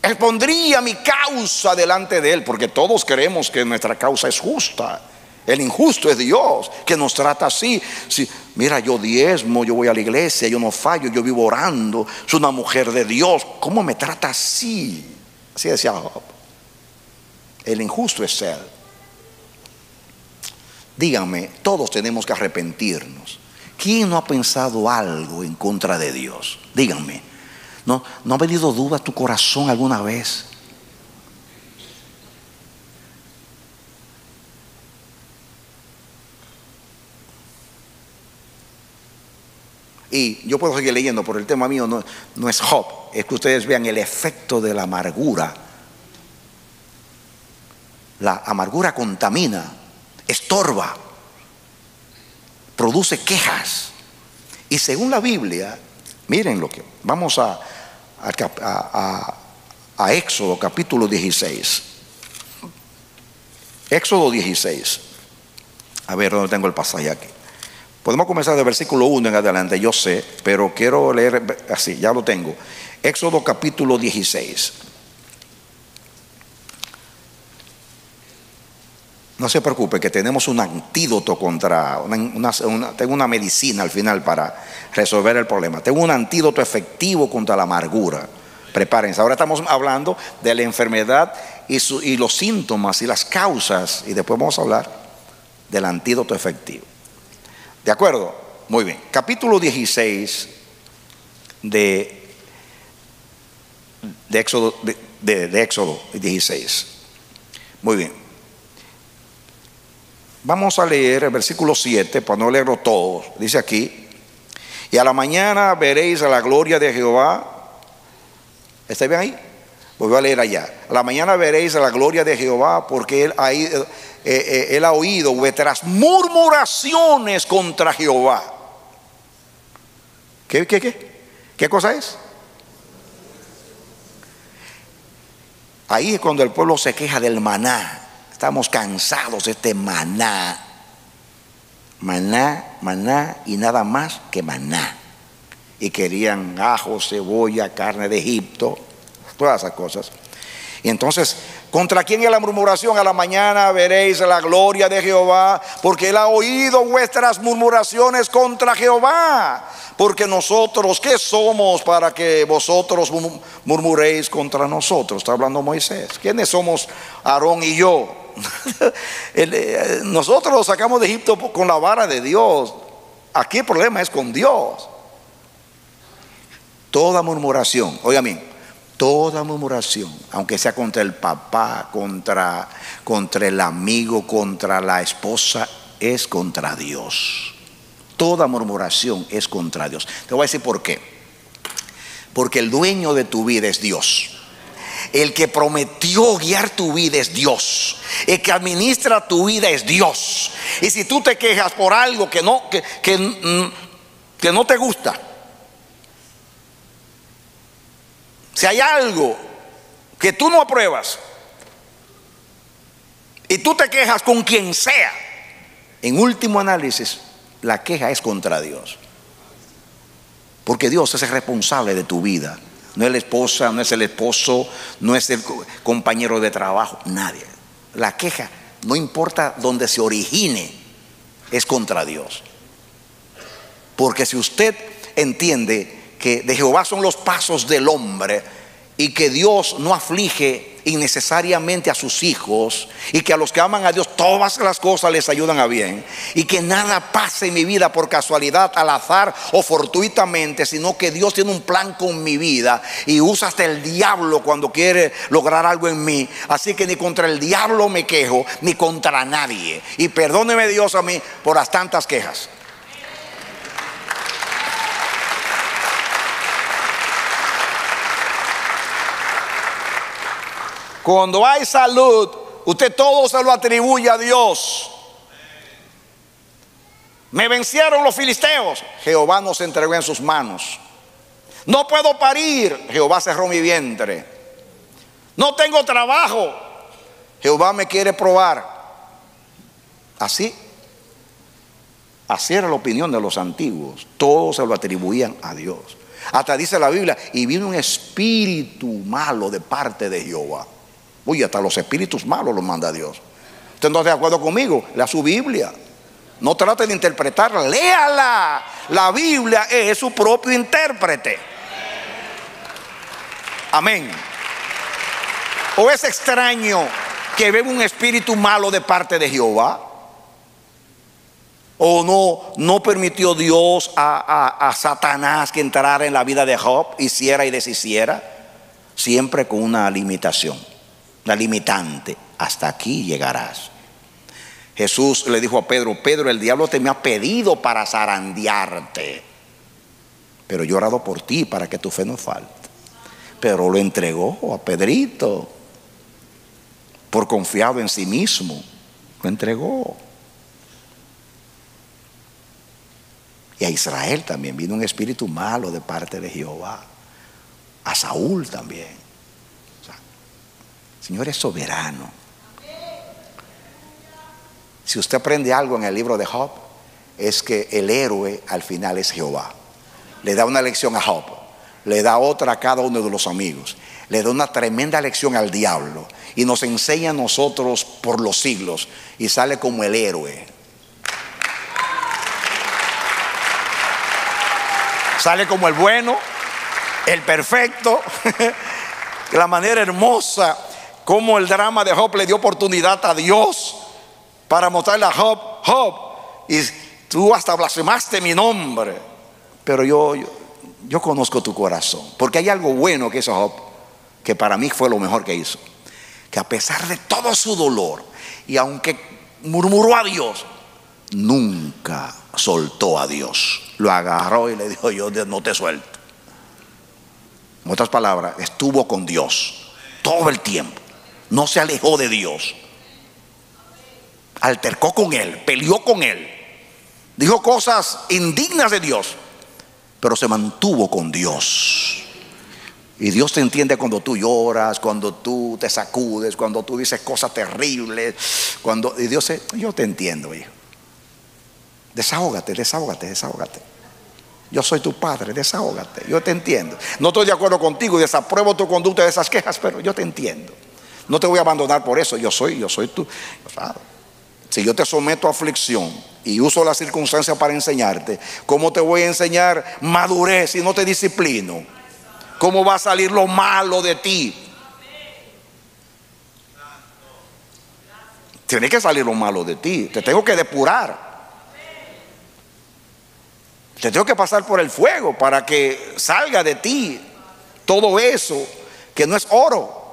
Expondría mi causa delante de Él, porque todos creemos que nuestra causa es justa. El injusto es Dios, que nos trata así. Si, mira, yo diezmo, yo voy a la iglesia, yo no fallo, yo vivo orando, soy una mujer de Dios. ¿Cómo me trata así? Así decía Job. El injusto es Él. Díganme, todos tenemos que arrepentirnos. ¿Quién no ha pensado algo en contra de Dios? Díganme. ¿No, ¿No ha venido duda a tu corazón alguna vez? Y yo puedo seguir leyendo, pero el tema mío no, no, es Job, es que ustedes vean el efecto de la amargura. La amargura contamina, estorba, produce quejas. Y según la Biblia, miren lo que, vamos a, a, Éxodo capítulo 16. Éxodo 16. A ver, ¿dónde tengo el pasaje aquí? Podemos comenzar del versículo 1 en adelante, yo sé, pero quiero leer así, ya lo tengo. Éxodo capítulo 16. No se preocupe que tenemos un antídoto contra, una, tengo una medicina al final para resolver el problema. Tengo un antídoto efectivo contra la amargura. Prepárense. Ahora estamos hablando de la enfermedad y, los síntomas y las causas. Y después vamos a hablar del antídoto efectivo. ¿De acuerdo? Muy bien. Capítulo 16 de, de Éxodo, de Éxodo 16. Muy bien. Vamos a leer el versículo 7, para no leerlo todo. Dice aquí, y a la mañana veréis a la gloria de Jehová. ¿Está bien ahí? Voy a leer allá. A la mañana veréis a la gloria de Jehová porque él ha, eh, eh, él ha oído vuestras murmuraciones contra Jehová. ¿Qué, qué, qué? ¿Qué cosa es? Ahí es cuando el pueblo se queja del maná. Estamos cansados de este maná. Maná, maná y nada más que maná. Y querían ajo, cebolla, carne de Egipto, todas esas cosas. Y entonces, ¿contra quién es la murmuración? A la mañana veréis la gloria de Jehová, porque Él ha oído vuestras murmuraciones contra Jehová. Porque nosotros, ¿qué somos para que vosotros mur- murmuréis contra nosotros? Está hablando Moisés. ¿Quiénes somos Aarón y yo? Eh, nosotros lo sacamos de Egipto con la vara de Dios. Aquí el problema es con Dios. Toda murmuración, oiga bien, toda murmuración, aunque sea contra el papá, contra, contra el amigo, contra la esposa, es contra Dios. Toda murmuración es contra Dios. Te voy a decir por qué. Porque el dueño de tu vida es Dios. El que prometió guiar tu vida es Dios. El que administra tu vida es Dios. Y si tú te quejas por algo que no, que, que, mm, que no te gusta, si hay algo que tú no apruebas y tú te quejas con quien sea, en último análisis, la queja es contra Dios. Porque Dios es el responsable de tu vida. No es la esposa, no es el esposo, no es el co- compañero de trabajo, nadie. La queja, no importa dónde se origine, es contra Dios. Porque si usted entiende que de Jehová son los pasos del hombre y que Dios no aflige innecesariamente a sus hijos y que a los que aman a Dios todas las cosas les ayudan a bien y que nada pase en mi vida por casualidad, al azar o fortuitamente, sino que Dios tiene un plan con mi vida y usa hasta el diablo cuando quiere lograr algo en mí. Así que ni contra el diablo me quejo, ni contra nadie. Y perdóneme Dios a mí por las tantas quejas. Cuando hay salud, usted todo se lo atribuye a Dios. Me vencieron los filisteos. Jehová nos entregó en sus manos. No puedo parir. Jehová cerró mi vientre. No tengo trabajo. Jehová me quiere probar. Así. Así era la opinión de los antiguos. Todos se lo atribuían a Dios. Hasta dice la Biblia, y vino un espíritu malo de parte de Jehová. Uy, hasta los espíritus malos los manda Dios. ¿Usted no está de acuerdo conmigo? Lea su Biblia. No trate de interpretarla, léala. La Biblia es su propio intérprete. Amén. ¿O es extraño que venga un espíritu malo de parte de Jehová? ¿O no, no permitió Dios a, a- a Satanás que entrara en la vida de Job, hiciera y deshiciera? Siempre con una limitación, una limitante. Hasta aquí llegarás. Jesús le dijo a Pedro, Pedro, el diablo te me ha pedido para zarandearte, pero yo he orado por ti para que tu fe no falte. Pero lo entregó a Pedrito, por confiado en sí mismo, lo entregó. Y a Israel también vino un espíritu malo de parte de Jehová. A Saúl también. Señor es soberano. Si usted aprende algo en el libro de Job, es que el héroe al final es Jehová. Le da una lección a Job, le da otra a cada uno de los amigos. le da una tremenda lección al diablo y nos enseña a nosotros por los siglos y sale como el héroe. Sale como el bueno, el perfecto, la manera hermosa como el drama de Job le dio oportunidad a Dios para mostrarle a Job, Job, y tú hasta blasfemaste mi nombre, pero yo, yo, yo conozco tu corazón, porque hay algo bueno que hizo Job, que para mí fue lo mejor que hizo, que a pesar de todo su dolor, y aunque murmuró a Dios, nunca soltó a Dios, lo agarró y le dijo, yo no te suelto. En otras palabras, estuvo con Dios todo el tiempo, no se alejó de Dios, altercó con Él, peleó con Él, dijo cosas indignas de Dios, pero se mantuvo con Dios. Y Dios te entiende cuando tú lloras, cuando tú te sacudes, cuando tú dices cosas terribles, cuando y Dios dice, yo te entiendo, hijo. Desahógate, desahógate, desahógate. Yo soy tu padre, desahógate, yo te entiendo. No estoy de acuerdo contigo y desapruebo tu conducta de esas quejas, pero yo te entiendo. No te voy a abandonar por eso, yo soy, yo soy tú. Si yo te someto a aflicción y uso la circunstancia para enseñarte, ¿cómo te voy a enseñar madurez si no te disciplino? ¿Cómo va a salir lo malo de ti? Tiene que salir lo malo de ti. Te tengo que depurar. Te tengo que pasar por el fuego para que salga de ti todo eso que no es oro.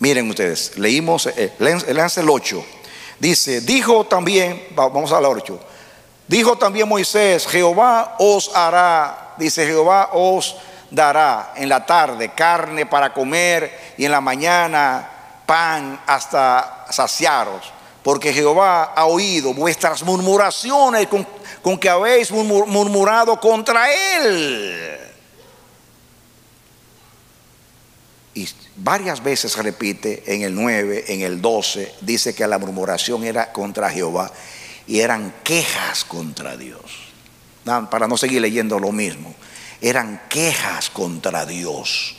Miren ustedes, leímos, eh, lance el 8. Dice, dijo también, vamos al 8. Dijo también Moisés, Jehová os hará, dice Jehová os dará en la tarde carne para comer y en la mañana pan hasta saciaros. Porque Jehová ha oído vuestras murmuraciones con, con que habéis murmurado contra él. Y varias veces repite en el 9, en el 12, dice que la murmuración era contra Jehová y eran quejas contra Dios. Para no seguir leyendo lo mismo, eran quejas contra Dios.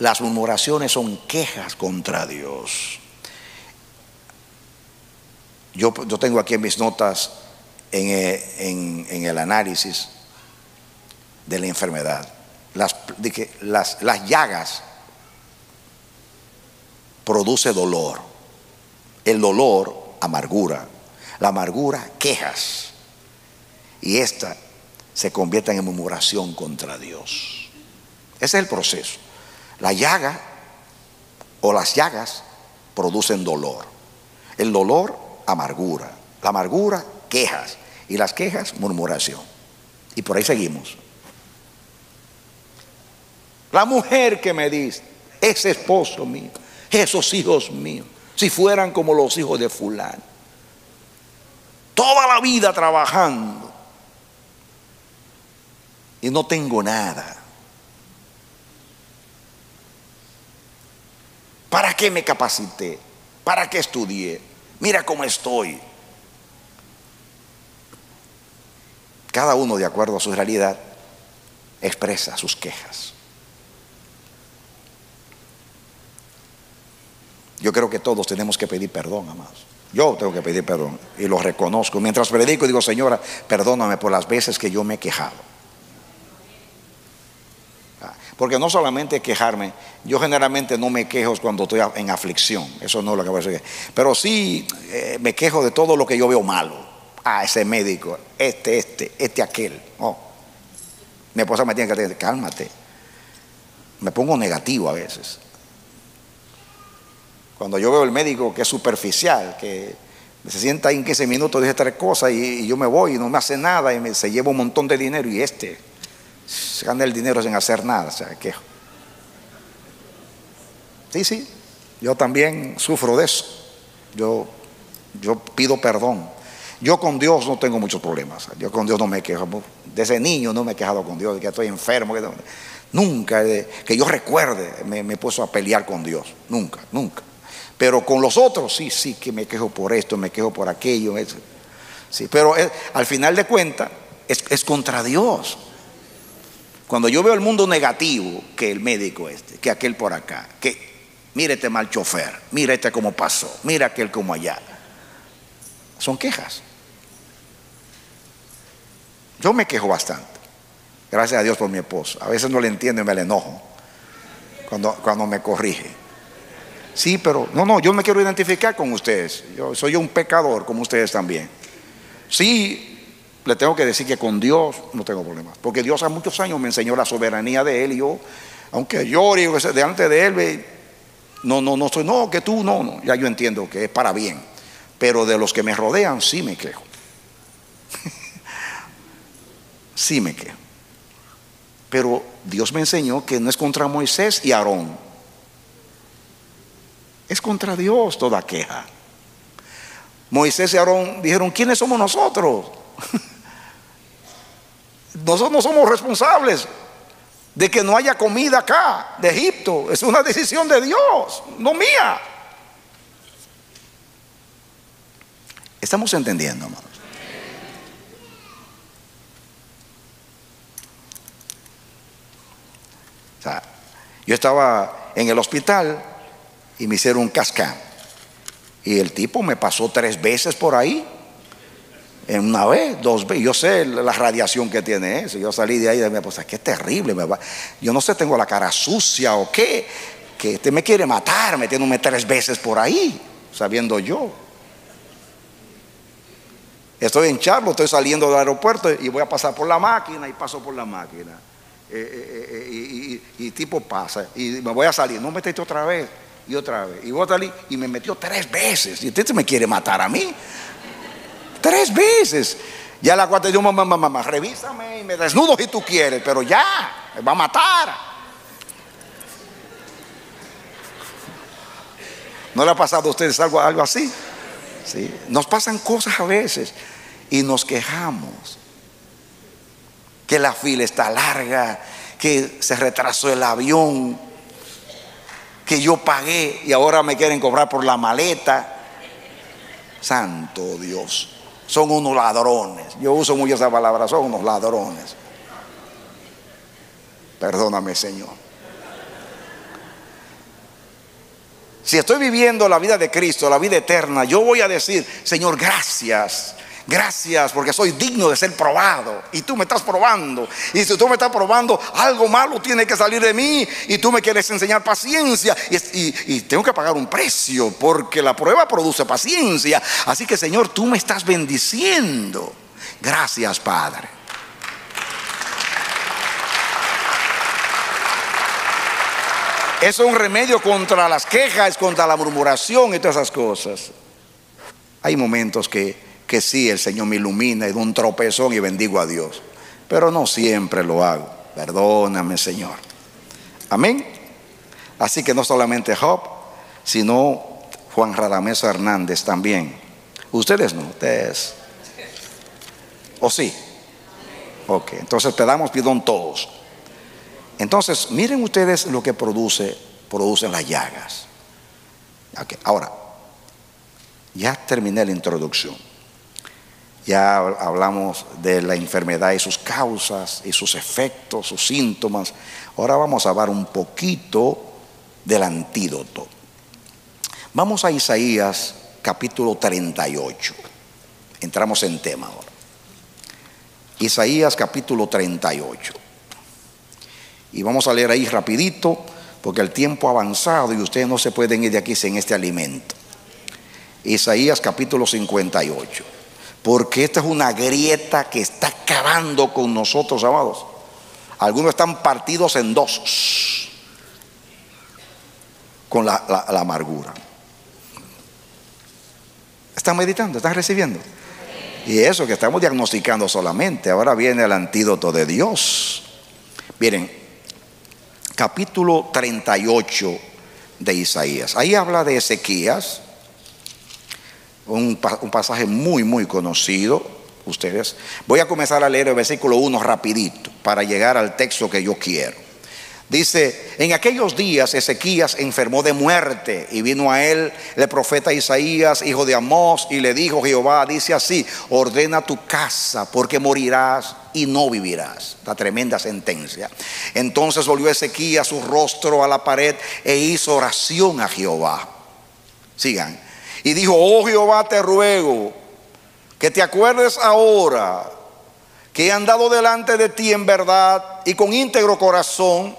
Las murmuraciones son quejas contra Dios. Yo, yo tengo aquí mis notas en, en el análisis de la enfermedad las, las, las llagas produce dolor. El dolor, amargura. La amargura, quejas. Y esta se convierte en murmuración contra Dios. Ese es el proceso. La llaga o las llagas producen dolor. El dolor, amargura. La amargura, quejas. Y las quejas, murmuración. Y por ahí seguimos. La mujer que me dice, ese esposo mío, esos hijos míos, si fueran como los hijos de fulano. Toda la vida trabajando y no tengo nada. ¿Para qué me capacité? ¿Para qué estudié? Mira cómo estoy. Cada uno, de acuerdo a su realidad, expresa sus quejas. Yo creo que todos tenemos que pedir perdón, amados. Yo tengo que pedir perdón y lo reconozco. Mientras predico digo, Señora, perdóname por las veces que yo me he quejado. Ah, porque no solamente quejarme, yo generalmente no me quejo cuando estoy en aflicción, eso no es lo que voy a decir. Pero sí eh, me quejo de todo lo que yo veo malo. Ah, ese médico, este, este, este, aquel. Oh. Mi esposa me tiene que decir, cálmate. Me pongo negativo a veces. Cuando yo veo el médico que es superficial, que se sienta ahí en 15 minutos, dice tres cosas y, yo me voy y no me hace nada y se lleva un montón de dinero y este se gana el dinero sin hacer nada. O sea, que... Sí, sí, yo también sufro de eso. Yo, yo pido perdón. Yo con Dios no tengo muchos problemas. Yo con Dios no me quejo. Desde niño no me he quejado con Dios, que estoy enfermo. Nunca, que yo recuerde, me, me he puesto a pelear con Dios. Nunca, nunca. Pero con los otros, sí, sí, que me quejo por esto, me quejo por aquello. Eso. Sí, pero al final de cuentas es, es contra Dios. Cuando yo veo el mundo negativo, que el médico este, que aquel por acá, que mire este mal chofer, mira este cómo pasó, mira aquel como allá. Son quejas. Yo me quejo bastante. Gracias a Dios por mi esposo. A veces no le entiendo y me le enojo cuando, cuando me corrige. Sí, pero no, no, yo me quiero identificar con ustedes. Yo soy un pecador como ustedes también. Sí, le tengo que decir que con Dios no tengo problemas. Porque Dios hace muchos años me enseñó la soberanía de Él y yo, aunque llore delante de Él, no, no, no soy, no, que tú, no, no. Ya yo entiendo que es para bien. Pero de los que me rodean sí me quejo. sí me quejo. Pero Dios me enseñó que no es contra Moisés y Aarón. Es contra Dios toda queja. Moisés y Aarón dijeron, ¿quiénes somos nosotros? Nosotros no somos responsables de que no haya comida acá, de Egipto. Es una decisión de Dios, no mía. Estamos entendiendo, hermanos. Yo estaba en el hospital y me hicieron un cascán. Y el tipo me pasó tres veces por ahí. En una vez, dos veces. Yo sé la radiación que tiene eso. Yo salí de ahí y me pues qué terrible. me va- Yo no sé, tengo la cara sucia o qué. Que este me quiere matar metiéndome tres veces por ahí, sabiendo yo. Estoy en Charlo, estoy saliendo del aeropuerto y voy a pasar por la máquina y paso por la máquina. Eh, eh, eh, y, y- y tipo pasa y me voy a salir, no metete otra vez y otra vez. Y salir y me metió tres veces. Y usted me quiere matar a mí. Tres veces. Ya la cuarta yo, mamá, mamá, mamá, revísame y me desnudo si tú quieres, pero ya, me va a matar. ¿No le ha pasado a ustedes algo, algo así? Sí. Nos pasan cosas a veces y nos quejamos. Que la fila está larga, que se retrasó el avión, que yo pagué y ahora me quieren cobrar por la maleta. Santo Dios, son unos ladrones. Yo uso mucho esa palabra, son unos ladrones. Perdóname, Señor. Si estoy viviendo la vida de Cristo, la vida eterna, yo voy a decir, Señor, gracias. Gracias porque soy digno de ser probado y tú me estás probando. Y si tú me estás probando, algo malo tiene que salir de mí y tú me quieres enseñar paciencia y, y- y tengo que pagar un precio porque la prueba produce paciencia. Así que Señor, tú me estás bendiciendo. Gracias Padre. Eso es un remedio contra las quejas, contra la murmuración y todas esas cosas. Hay momentos que, que sí, el Señor me ilumina y da un tropezón y bendigo a Dios. Pero no siempre lo hago. Perdóname, Señor. Amén. Así que no solamente Job, sino Juan Radamés Hernández también. Ustedes no, ustedes. ¿O sí? Ok, entonces pedamos perdón todos. Entonces, miren ustedes lo que produce, producen las llagas. Ok, Ahora, ya terminé la introducción. Ya hablamos de la enfermedad y sus causas y sus efectos, sus síntomas. Ahora vamos a hablar un poquito del antídoto. Vamos a Isaías capítulo 38. Entramos en tema ahora. Isaías capítulo 38. Y vamos a leer ahí rapidito, porque el tiempo ha avanzado y ustedes no se pueden ir de aquí sin este alimento. Isaías capítulo 58. Porque esta es una grieta que está acabando con nosotros, amados. Algunos están partidos en dos con la, la- amargura. ¿Están meditando? ¿Están recibiendo? Y eso que estamos diagnosticando solamente. Ahora viene el antídoto de Dios. Miren, capítulo 38 de Isaías. Ahí habla de Ezequías, un, un pasaje muy, muy conocido. Ustedes, voy a comenzar a leer el versículo 1 rapidito para llegar al texto que yo quiero. Dice, en aquellos días Ezequías enfermó de muerte y vino a él el profeta Isaías, hijo de Amós, y le dijo, Jehová dice así, ordena tu casa porque morirás y no vivirás. La tremenda sentencia. Entonces volvió Ezequías su rostro a la pared e hizo oración a Jehová. Sigan. Y dijo, oh Jehová, te ruego que te acuerdes ahora que he andado delante de ti en verdad y con íntegro corazón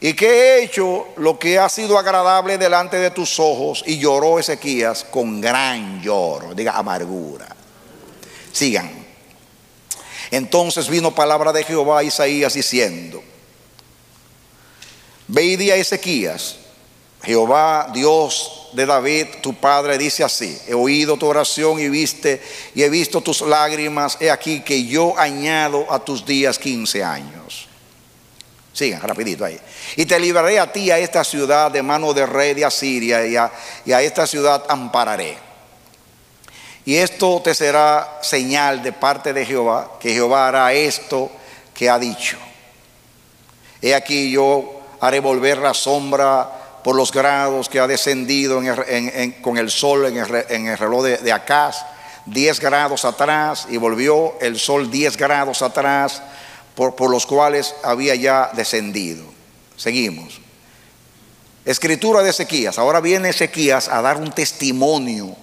y que he hecho lo que ha sido agradable delante de tus ojos. Y lloró Ezequías con gran lloro, diga amargura. Sigan. Entonces vino palabra de Jehová a Isaías diciendo, ve y a Ezequías, Jehová Dios de David, tu padre, dice así, he oído tu oración y viste y he visto tus lágrimas, he aquí que yo añado a tus días 15 años. Sigan rapidito ahí. Y te libraré a ti, a esta ciudad, de mano de rey de Asiria, y a, y a esta ciudad ampararé. Y esto te será señal de parte de Jehová, que Jehová hará esto que ha dicho. He aquí yo haré volver la sombra por los grados que ha descendido con el sol en el, reloj de, de Acaz, 10 grados atrás, y volvió el sol 10 grados atrás por, los cuales había ya descendido. Seguimos. Escritura de Ezequías. Ahora viene Ezequías a dar un testimonio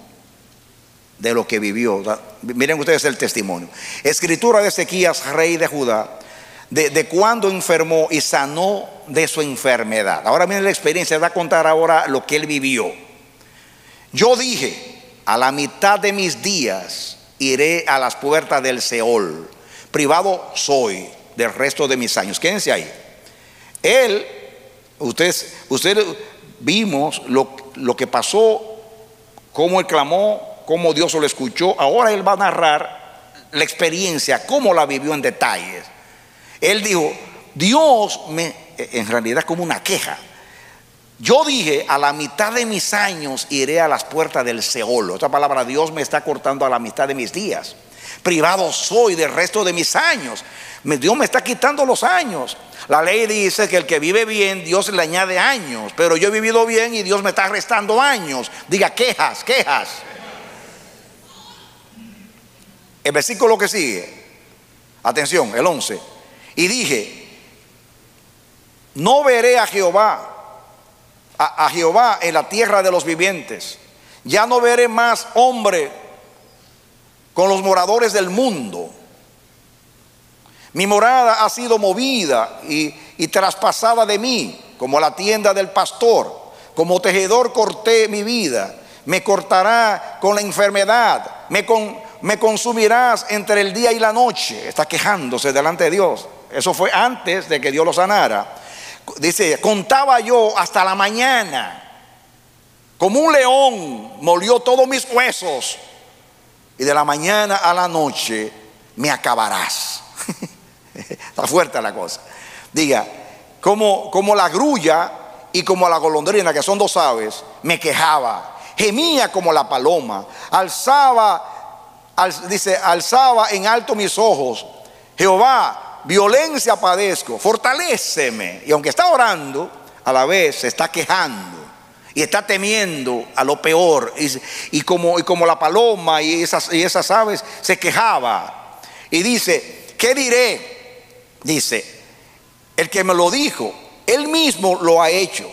de lo que vivió. Miren ustedes el testimonio. Escritura de Ezequías, rey de Judá, de, de cuando enfermó y sanó de su enfermedad. Ahora miren la experiencia, va a contar ahora lo que él vivió. Yo dije, a la mitad de mis días iré a las puertas del Seol. Privado soy del resto de mis años. Quédense ahí. Él, ustedes, ustedes vimos lo, lo que pasó, cómo él clamó, cómo Dios lo escuchó. Ahora él va a narrar la experiencia, cómo la vivió en detalles. Él dijo, Dios me, en realidad como una queja. Yo dije, a la mitad de mis años iré a las puertas del Seol. Otra palabra, Dios me está cortando a la mitad de mis días. Privado soy del resto de mis años. Dios me está quitando los años. La ley dice que el que vive bien, Dios le añade años. Pero yo he vivido bien y Dios me está restando años. Diga quejas, quejas. El versículo que sigue. Atención, el 11. Y dije, no veré a Jehová, a, Jehová en la tierra de los vivientes. Ya no veré más hombre con los moradores del mundo mi morada ha sido movida y, traspasada de mí, como la tienda del pastor. Como tejedor corté mi vida. Me cortará con la enfermedad. Me, me consumirás entre el día y la noche. Está quejándose delante de Dios. Eso fue antes de que Dios lo sanara. Dice, contaba yo hasta la mañana. Como un león molió todos mis huesos. Y de la mañana a la noche me acabarás. Está fuerte la cosa. Diga, como, como la grulla y como la golondrina, que son dos aves, me quejaba. Gemía como la paloma. Alzaba, dice, alzaba en alto mis ojos. Jehová, violencia padezco, fortaléceme. Y aunque está orando, a la vez se está quejando y está temiendo a lo peor. Y, como, y como, la paloma y esas, y esas aves se quejaba. Y dice, ¿qué diré? Dice, el que me lo dijo, él mismo lo ha hecho.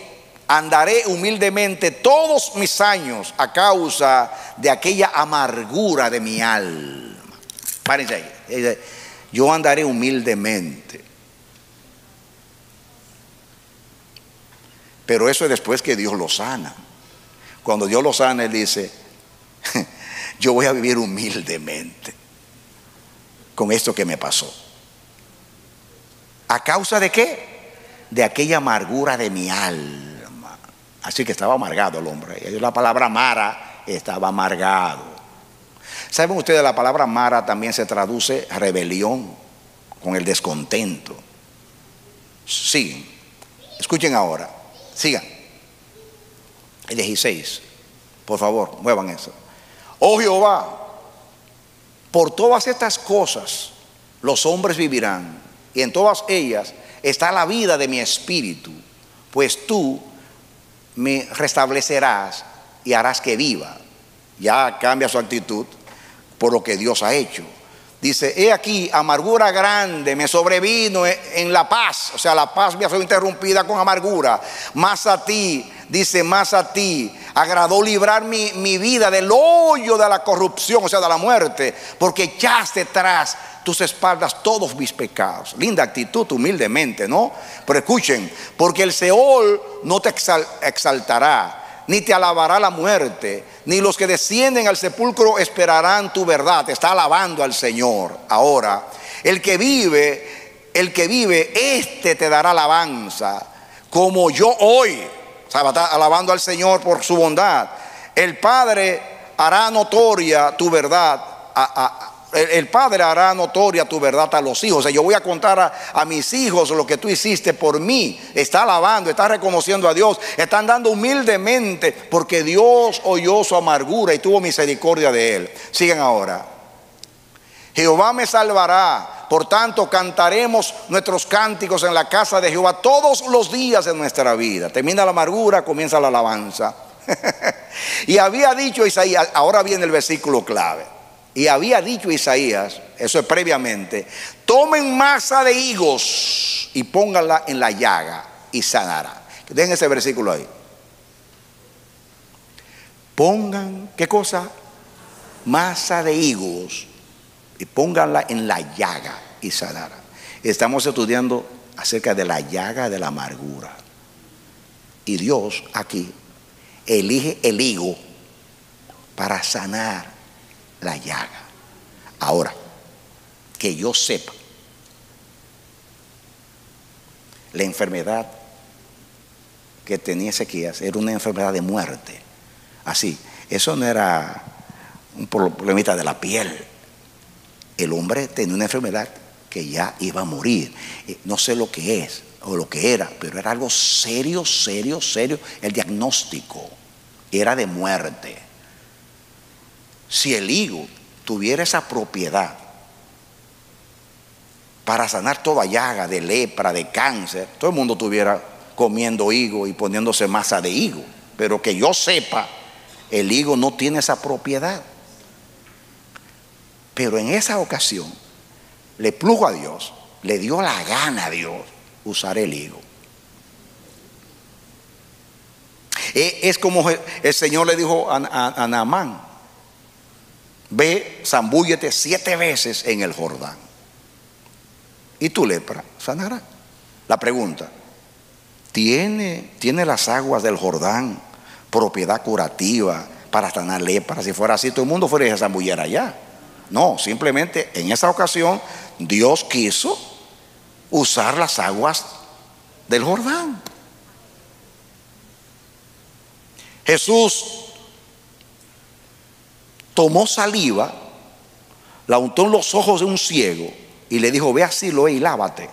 Andaré humildemente todos mis años a causa de aquella amargura de mi alma. Párense ahí. Yo andaré humildemente. Pero eso es después que Dios lo sana. Cuando Dios lo sana, Él dice, yo voy a vivir humildemente con esto que me pasó. ¿A causa de qué? De aquella amargura de mi alma. Así que estaba amargado el hombre. La palabra mara estaba amargado. ¿Saben ustedes? La palabra mara también se traduce rebelión, con el descontento. Siguen. Escuchen ahora. Sigan. El 16. Por favor, muevan eso. Oh Jehová, por todas estas cosas los hombres vivirán y en todas ellas está la vida de mi espíritu, pues tú me restablecerás y harás que viva. Ya cambia su actitud por lo que Dios ha hecho. Dice, he aquí, amargura grande me sobrevino en la paz. O sea, la paz me ha sido interrumpida con amargura. Más a ti, dice, más a ti. Agradó librar mi, mi vida del hoyo de la corrupción, o sea, de la muerte, porque echaste tras tus espaldas todos mis pecados. Linda actitud, humildemente, ¿no? Pero escuchen, porque el Seol no te exaltará ni te alabará la muerte, ni los que descienden al sepulcro esperarán tu verdad. Está alabando al Señor. Ahora, el que vive, el que vive, este te dará alabanza, como yo hoy. O sea, está alabando al Señor por su bondad. El Padre hará notoria tu verdad el, Padre hará notoria tu verdad a los hijos. O sea, yo voy a contar a, mis hijos lo que tú hiciste por mí. Está alabando, está reconociendo a Dios. Están dando humildemente porque Dios oyó su amargura y tuvo misericordia de él. Sigan ahora. Jehová me salvará. Por tanto, cantaremos nuestros cánticos en la casa de Jehová todos los días de nuestra vida. Termina la amargura, comienza la alabanza. y había dicho Isaías, ahora viene el versículo clave. Y había dicho Isaías, eso es previamente, tomen masa de higos y pónganla en la llaga y sanará. Dejen ese versículo ahí. Pongan, ¿qué cosa? Masa de higos y pónganla en la llaga y sanará. Estamos estudiando acerca de la llaga de la amargura. Y Dios aquí elige el higo para sanar la llaga. Ahora, que yo sepa, la enfermedad que tenía Ezequías era una enfermedad de muerte. Así, eso no era un problemita de la piel. El hombre tenía una enfermedad que ya iba a morir. Eh, no sé lo que es o lo que era, pero era algo serio, serio, serio. El diagnóstico era de muerte. Si el higo tuviera esa propiedad para sanar toda llaga de lepra, de cáncer, todo el mundo estuviera comiendo higo y poniéndose masa de higo. Pero que yo sepa, el higo no tiene esa propiedad. Pero en esa ocasión le plugo a Dios, le dio la gana a Dios usar el higo. E, es como el Señor le dijo a, a, a Naamán, ve, zambúllete siete veces en el Jordán. Y tu lepra sanará. La pregunta, ¿tiene, ¿tiene las aguas del Jordán propiedad curativa para sanar lepra? Si fuera así, todo el mundo fuera a zambullir allá. No, simplemente en esa ocasión Dios quiso usar las aguas del Jordán. Jesús tomó saliva, la untó en los ojos de un ciego y le dijo, ve así lo y lávate.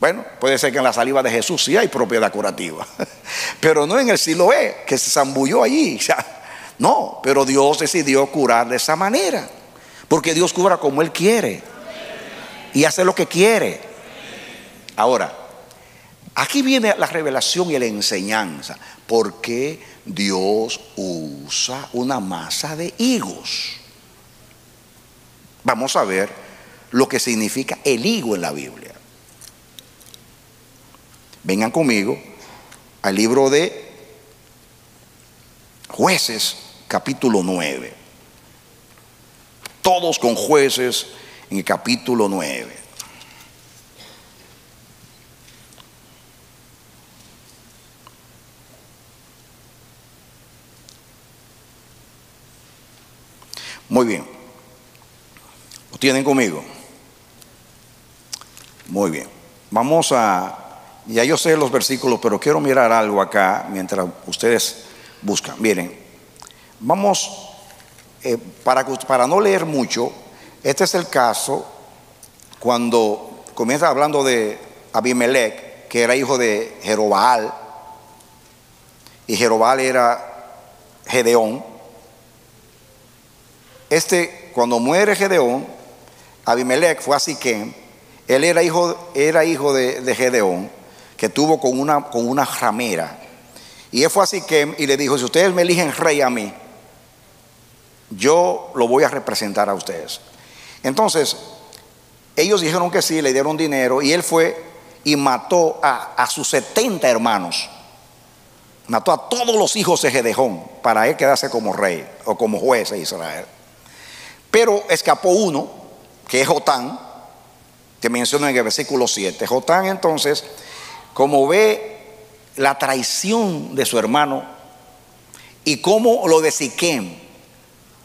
Bueno, puede ser que en la saliva de Jesús sí hay propiedad curativa, pero no en el Siloé, que se zambulló allí. No, pero Dios decidió curar de esa manera, porque Dios cura como Él quiere y hace lo que quiere. Ahora, aquí viene la revelación y la enseñanza, porque Dios usa una masa de higos. Vamos a ver lo que significa el higo en la Biblia. Vengan conmigo al libro de jueces capítulo 9. Todos con jueces en el capítulo 9. Muy bien. ¿Lo tienen conmigo? Muy bien. Vamos a, ya yo sé los versículos, pero quiero mirar algo acá mientras ustedes buscan. Miren, vamos, eh, para, para no leer mucho, este es el caso cuando comienza hablando de Abimelech, que era hijo de Jerobal, y Jerobal era Gedeón, este, cuando muere Gedeón, Abimelech fue a Siquem, Él era hijo, era hijo de, de Gedeón, que tuvo con una, con una ramera. Y él fue a Siquem y le dijo, si ustedes me eligen rey a mí, yo lo voy a representar a ustedes. Entonces, ellos dijeron que sí, le dieron dinero y él fue y mató a, a sus 70 hermanos. Mató a todos los hijos de Gedejón para él quedarse como rey o como juez de Israel. Pero escapó uno, que es Jotán, que menciona en el versículo 7. Jotán entonces, como ve la traición de su hermano y cómo lo de Siquem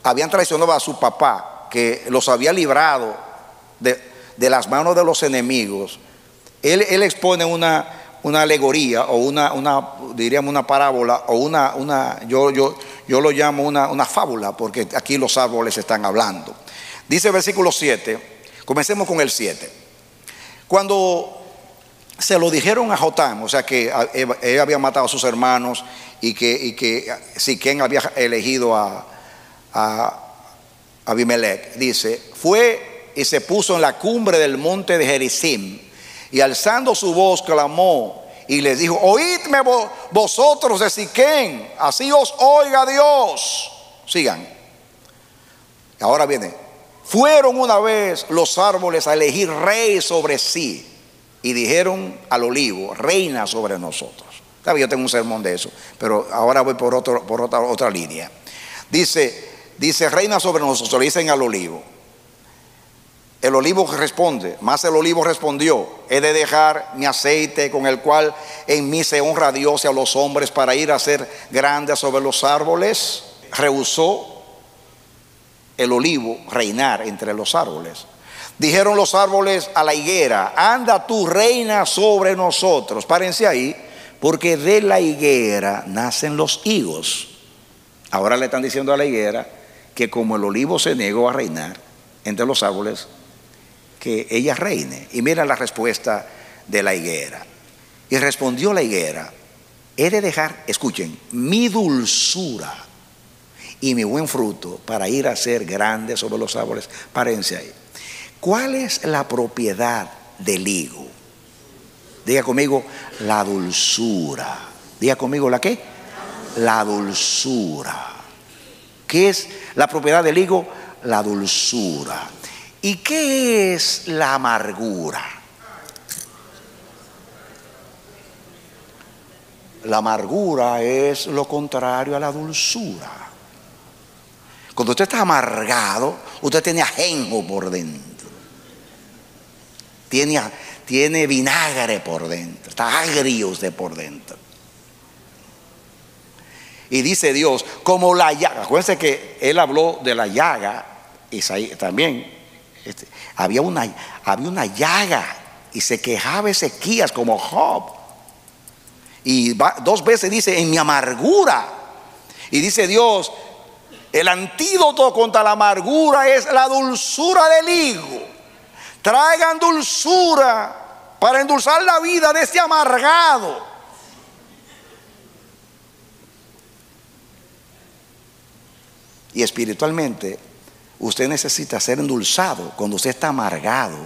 habían traicionado a su papá, que los había librado de, de las manos de los enemigos, él, él expone una, una alegoría o una, una, diríamos una parábola o una, una yo, yo, yo lo llamo una, una fábula porque aquí los árboles están hablando. Dice el versículo 7, comencemos con el 7. Cuando se lo dijeron a Jotán, o sea que él había matado a sus hermanos y que, y que Siquén había elegido a, a Abimelech, dice, fue y se puso en la cumbre del monte de Gerizim y alzando su voz clamó y les dijo, oídme vosotros de Siquén, así os oiga Dios. Sigan. Ahora viene, fueron una vez los árboles a elegir rey sobre sí y dijeron al olivo, reina sobre nosotros. Yo tengo un sermón de eso, pero ahora voy por, otro, por otra, otra línea. Dice, dice, reina sobre nosotros, le dicen al olivo. El olivo responde, más el olivo respondió, he de dejar mi aceite con el cual en mí se honra Dios y a los hombres para ir a ser grande sobre los árboles. Rehusó el olivo reinar entre los árboles. Dijeron los árboles a la higuera, anda tu reina sobre nosotros. Párense ahí, porque de la higuera nacen los higos. Ahora le están diciendo a la higuera que como el olivo se negó a reinar entre los árboles, que ella reine. Y mira la respuesta de la higuera. Y respondió la higuera, he de dejar, escuchen, mi dulzura y mi buen fruto para ir a ser grande sobre los árboles. Párense ahí. ¿Cuál es la propiedad del higo? Diga conmigo, la dulzura. Diga conmigo, ¿la qué? La dulzura. ¿Qué es la propiedad del higo? La dulzura. ¿Y qué es la amargura? La amargura es lo contrario a la dulzura. Cuando usted está amargado, usted tiene ajenjo por dentro. Tiene, tiene vinagre por dentro. Está agrio usted por dentro. Y dice Dios, como la llaga. Acuérdense que él habló de la llaga, Isaías también este, había, una, había una llaga y se quejaba Ezequías como Job. Y dos veces dice, en mi amargura. Y dice Dios, el antídoto contra la amargura es la dulzura del higo. Traigan dulzura para endulzar la vida de este amargado. Y espiritualmente Usted necesita ser endulzado cuando usted está amargado.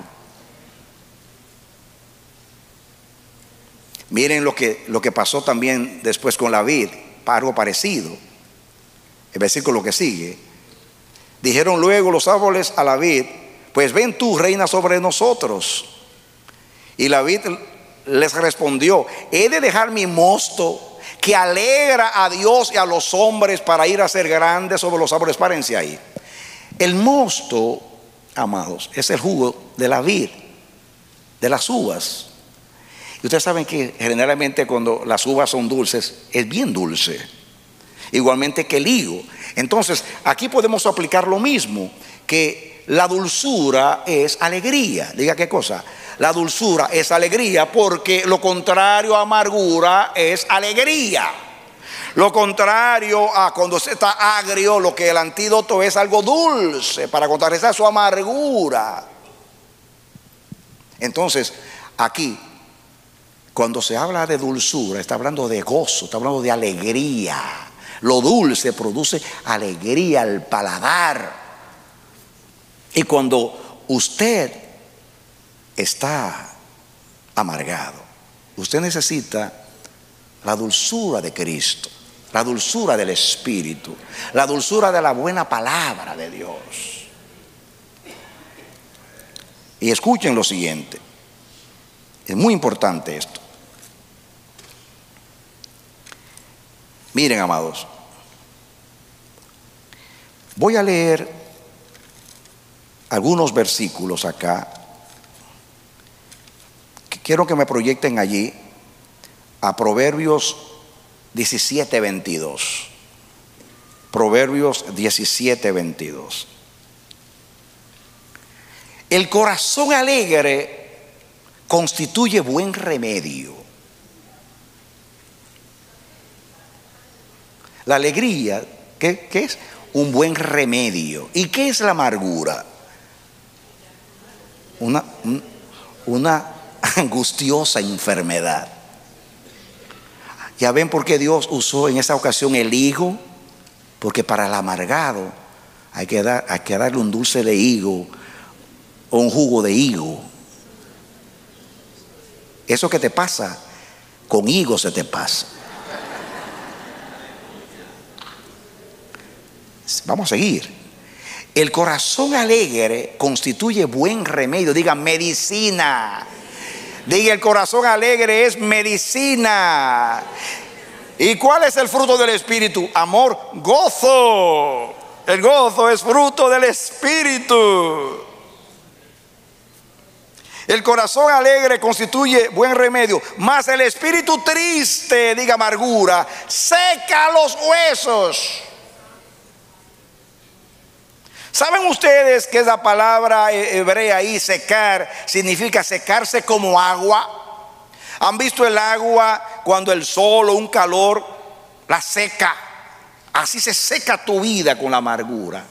Miren lo que, lo que pasó también después con la vid, algo parecido. El versículo que sigue. Dijeron luego los árboles a la vid, pues ven tú, reina sobre nosotros. Y la vid les respondió, he de dejar mi mosto que alegra a Dios y a los hombres para ir a ser grandes sobre los árboles. Párense ahí. El mosto, amados, es el jugo de la vid, de las uvas. Y ustedes saben que generalmente cuando las uvas son dulces, es bien dulce. Igualmente que el higo. Entonces, aquí podemos aplicar lo mismo, que la dulzura es alegría. Diga qué cosa. La dulzura es alegría porque lo contrario a amargura es alegría. Lo contrario a cuando se está agrio, lo que el antídoto es algo dulce para contrarrestar su amargura. Entonces, aquí, cuando se habla de dulzura, está hablando de gozo, está hablando de alegría. Lo dulce produce alegría al paladar. Y cuando usted está amargado, usted necesita la dulzura de Cristo, la dulzura del Espíritu, la dulzura de la buena palabra de Dios. Y escuchen lo siguiente, es muy importante esto. Miren, amados, voy a leer algunos versículos acá. Quiero que me proyecten allí a Proverbios 17, 22. Proverbios 17, 22. El corazón alegre constituye buen remedio. La alegría, ¿qué, qué es? Un buen remedio. ¿Y qué es la amargura? Una, una angustiosa enfermedad. Ya ven por qué Dios usó en esa ocasión el higo, porque para el amargado hay que, darle un dulce de higo o un jugo de higo. Eso que te pasa, con higo se te pasa. Vamos a seguir. El corazón alegre constituye buen remedio, diga medicina. Diga, el corazón alegre es medicina. ¿Y cuál es el fruto del Espíritu? Amor, gozo. El gozo es fruto del Espíritu. El corazón alegre constituye buen remedio, mas el espíritu triste, diga amargura, seca los huesos. ¿Saben ustedes que esa palabra hebrea ahí, secar, significa secarse como agua? ¿Han visto el agua cuando el sol o un calor la seca? Así se seca tu vida con la amargura.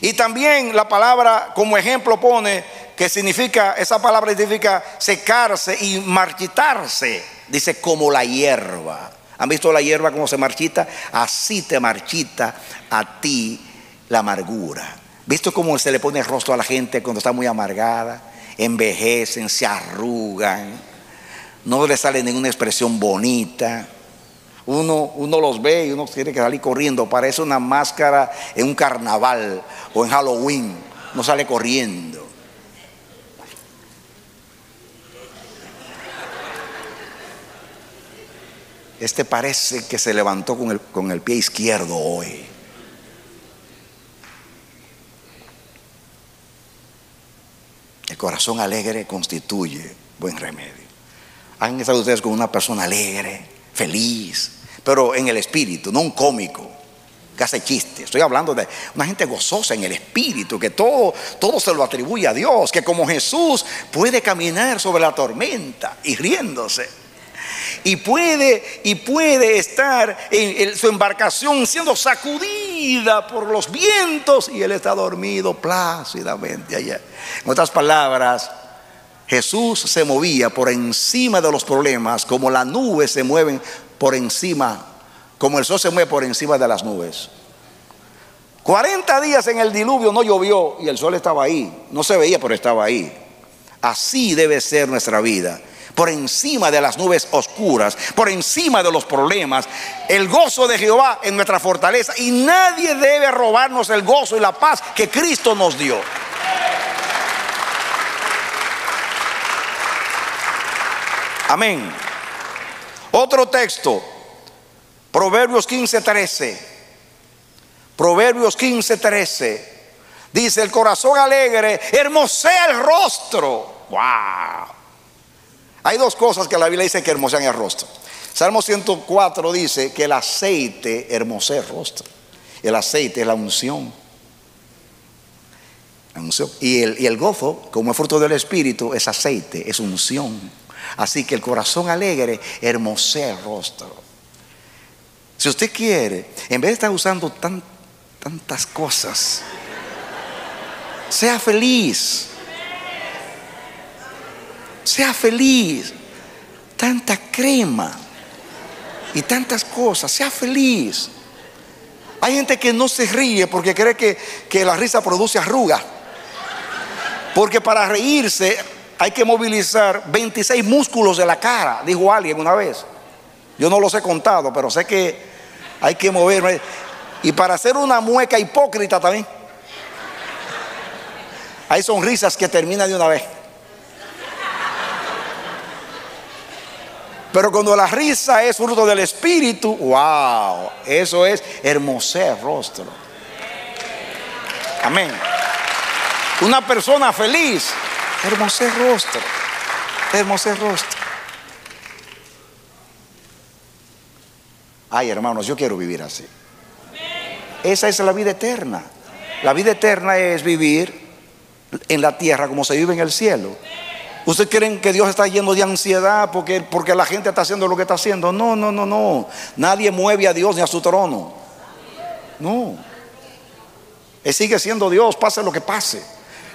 Y también la palabra como ejemplo pone que significa, esa palabra significa secarse y marchitarse. Dice como la hierba. ¿Han visto la hierba cómo se marchita? Así te marchita a ti la amargura. ¿Visto cómo se le pone el rostro a la gente cuando está muy amargada? Envejecen, se arrugan, no le sale ninguna expresión bonita. Uno, uno los ve y uno tiene que salir corriendo. Parece una máscara en un carnaval o en Halloween. No sale corriendo. Este parece que se levantó con el, con el pie izquierdo hoy. El corazón alegre constituye buen remedio. Han estado ustedes con una persona alegre, feliz, pero en el espíritu, no un cómico que hace chistes. Estoy hablando de una gente gozosa en el espíritu, que todo, todo se lo atribuye a Dios, que como Jesús puede caminar sobre la tormenta y riéndose y puede y puede estar en, su embarcación siendo sacudida por los vientos y él está dormido plácidamente allá. En otras palabras, Jesús se movía por encima de los problemas como las nubes se mueven por encima, como el sol se mueve por encima de las nubes. 40 días en el diluvio no llovió y el sol estaba ahí. No se veía, pero estaba ahí. Así debe ser nuestra vida por encima de las nubes oscuras, por encima de los problemas. El gozo de Jehová en nuestra fortaleza y nadie debe robarnos el gozo y la paz que Cristo nos dio. Amén. Otro texto, Proverbios 15, 13. Proverbios 15, 13. Dice, el corazón alegre hermosea el rostro. Wow. Hay dos cosas que la Biblia dice que hermosean el rostro. Salmo 104 dice que el aceite hermosea el rostro. El aceite es la unción. Y, el, y el gozo, como es fruto del Espíritu, es aceite, es unción. Así que el corazón alegre hermosea el rostro. Si usted quiere, en vez de estar usando tantas cosas, sea feliz. Sea feliz. Tanta crema y tantas cosas. Sea feliz. Hay gente que no se ríe porque cree que, que la risa produce arruga. Porque para reírse hay que movilizar 26 músculos de la cara, dijo alguien una vez. Yo no los he contado, pero sé que hay que mover. Y para hacer una mueca hipócrita también. Hay sonrisas que terminan de una vez. Pero cuando la risa es fruto del espíritu, wow, eso es hermoser rostro. Amén. Una persona feliz, hermoser rostro, hermoser rostro. Ay, hermanos, yo quiero vivir así. Esa es la vida eterna. La vida eterna es vivir en la tierra como se vive en el cielo. ¿Ustedes creen que Dios está lleno de ansiedad porque, porque la gente está haciendo lo que está haciendo? No, no, no, no. Nadie mueve a Dios ni a su trono. No. Él sigue siendo Dios, pase lo que pase.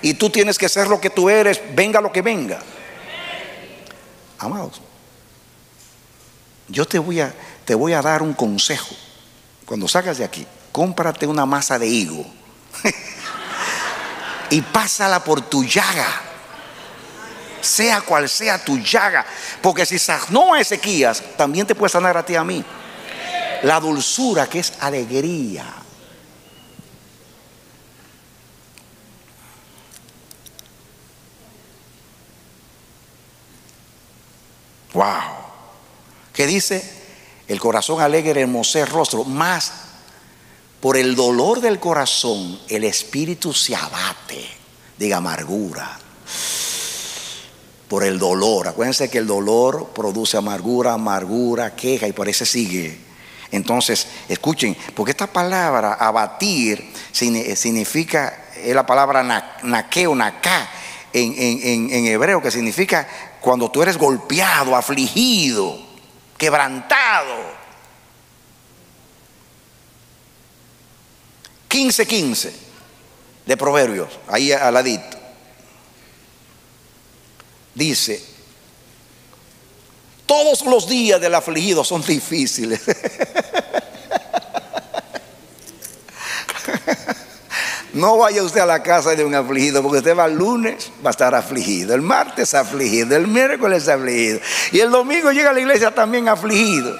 Y tú tienes que ser lo que tú eres, venga lo que venga. Amados, yo te voy a, te voy a dar un consejo. Cuando salgas de aquí, cómprate una masa de higo y pásala por tu llaga. Sea cual sea tu llaga. Porque si sanó a Ezequías, también te puede sanar a ti a mí. La dulzura que es alegría. Wow. ¿Qué dice? El corazón alegre hermosea el rostro, más por el dolor del corazón el espíritu se abate, diga amargura. Por el dolor, acuérdense que el dolor produce amargura, amargura, queja y por eso sigue. Entonces, escuchen, porque esta palabra abatir significa, es la palabra naqueo, naká, en, en, hebreo, que significa cuando tú eres golpeado, afligido, quebrantado. 15:15 de Proverbios, ahí al ladito. Dice, todos los días del afligido son difíciles. No vaya usted a la casa de un afligido, porque usted va el lunes, va a estar afligido, el martes afligido, el miércoles afligido, y el domingo llega a la iglesia también afligido.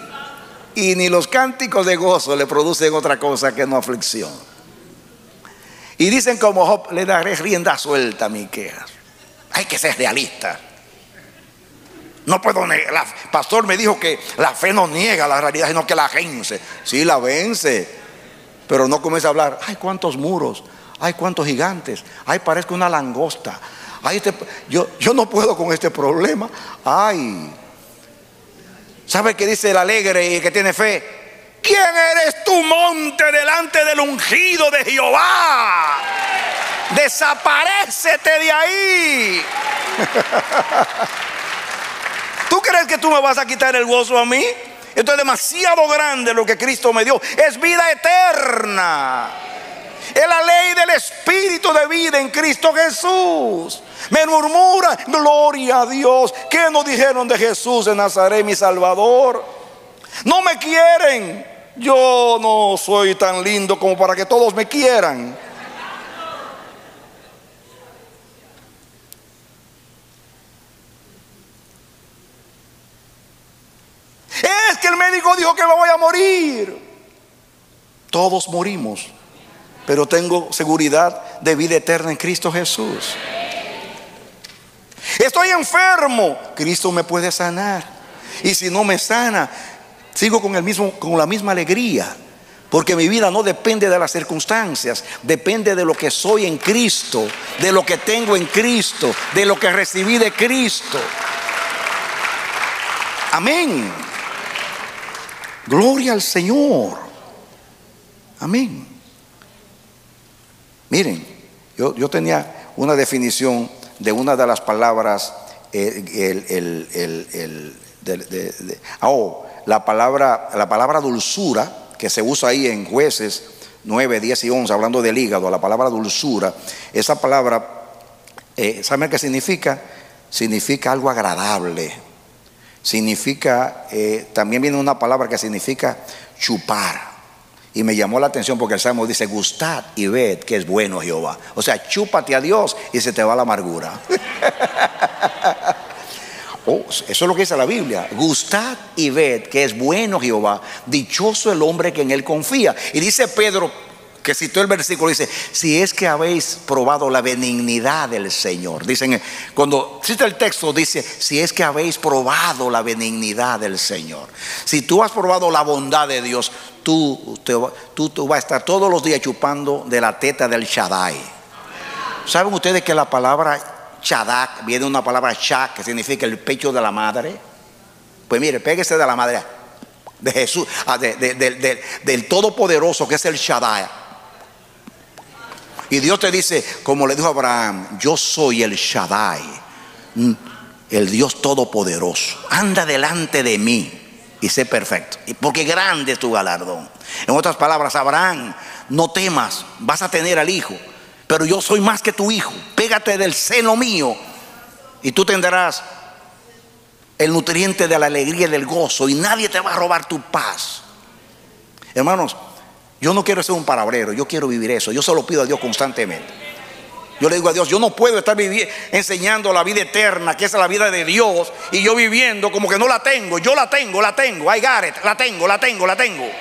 Y ni los cánticos de gozo le producen otra cosa que no aflicción. Y dicen como Job, le daré rienda suelta a mi quejas. Hay que ser realista. No puedo negar. El pastor me dijo que la fe no niega la realidad, sino que la vence. Sí, la vence. Pero no comienza a hablar, ay, cuántos muros, ay, cuántos gigantes, ay, parezco una langosta. Ay, este, yo, yo no puedo con este problema. Ay. ¿Sabe qué dice el alegre y que tiene fe? ¿Quién eres tu monte delante del ungido de Jehová? Desaparecete de ahí. ¿Tú crees que tú me vas a quitar el gozo a mí? Esto es demasiado grande lo que Cristo me dio. Es vida eterna. Es la ley del Espíritu de vida en Cristo Jesús. Me murmura, gloria a Dios. ¿Qué nos dijeron de Jesús en Nazaret, mi Salvador? No me quieren. Yo no soy tan lindo como para que todos me quieran. Es que el médico dijo que me voy a morir. Todos morimos pero tengo seguridad de vida eterna en Cristo Jesús. Estoy enfermo, Cristo me puede sanar. Y si no me sana, sigo con, el mismo, con la misma alegría. Porque mi vida no depende de las circunstancias, depende de lo que soy en Cristo, de lo que tengo en Cristo, de lo que recibí de Cristo. Amén. Gloria al Señor. Amén. Miren, yo, tenía una definición de una de las palabras, eh, el, ah, oh, la, palabra, la palabra dulzura, que se usa ahí en jueces 9, 10 y 11, hablando del hígado, la palabra dulzura, esa palabra, eh, ¿saben qué significa? Significa algo agradable. Significa, eh, también viene una palabra que significa chupar Y me llamó la atención porque el Salmo dice, gustad y ved que es bueno Jehová. O sea, chúpate a Dios y se te va la amargura. Oh, eso es lo que dice la Biblia. Gustad y ved que es bueno Jehová. Dichoso el hombre que en él confía. Y dice Pedro, que citó el versículo, dice, si es que habéis probado la benignidad del Señor. Dicen, cuando cita el texto, dice, si es que habéis probado la benignidad del Señor. Si tú has probado la bondad de Dios, tú, tú, tú vas a estar todos los días chupando de la teta del Shaddai. ¿Saben ustedes que la palabra Shadak viene de una palabra Shak, que significa el pecho de la madre? Pues mire, pégese de la madre de Jesús, ah, del Todopoderoso que es el Shaddai. Y Dios te dice, como le dijo Abraham, yo soy el Shaddai, mm, el Dios Todopoderoso. Anda delante de mí y sé perfecto. Porque grande es tu galardón. En otras palabras, Abraham, no temas, vas a tener al hijo. Pero yo soy más que tu hijo. Pégate del seno mío y tú tendrás el nutriente de la alegría y del gozo y nadie te va a robar tu paz. Hermanos, yo no quiero ser un palabrero, yo quiero vivir eso. Yo se lo pido a Dios constantemente. Yo le digo a Dios, yo no puedo estar enseñando la vida eterna, que es la vida de Dios, y yo viviendo como que no la tengo. Yo la tengo, la tengo. Ay, Gareth, la tengo, la tengo, la tengo.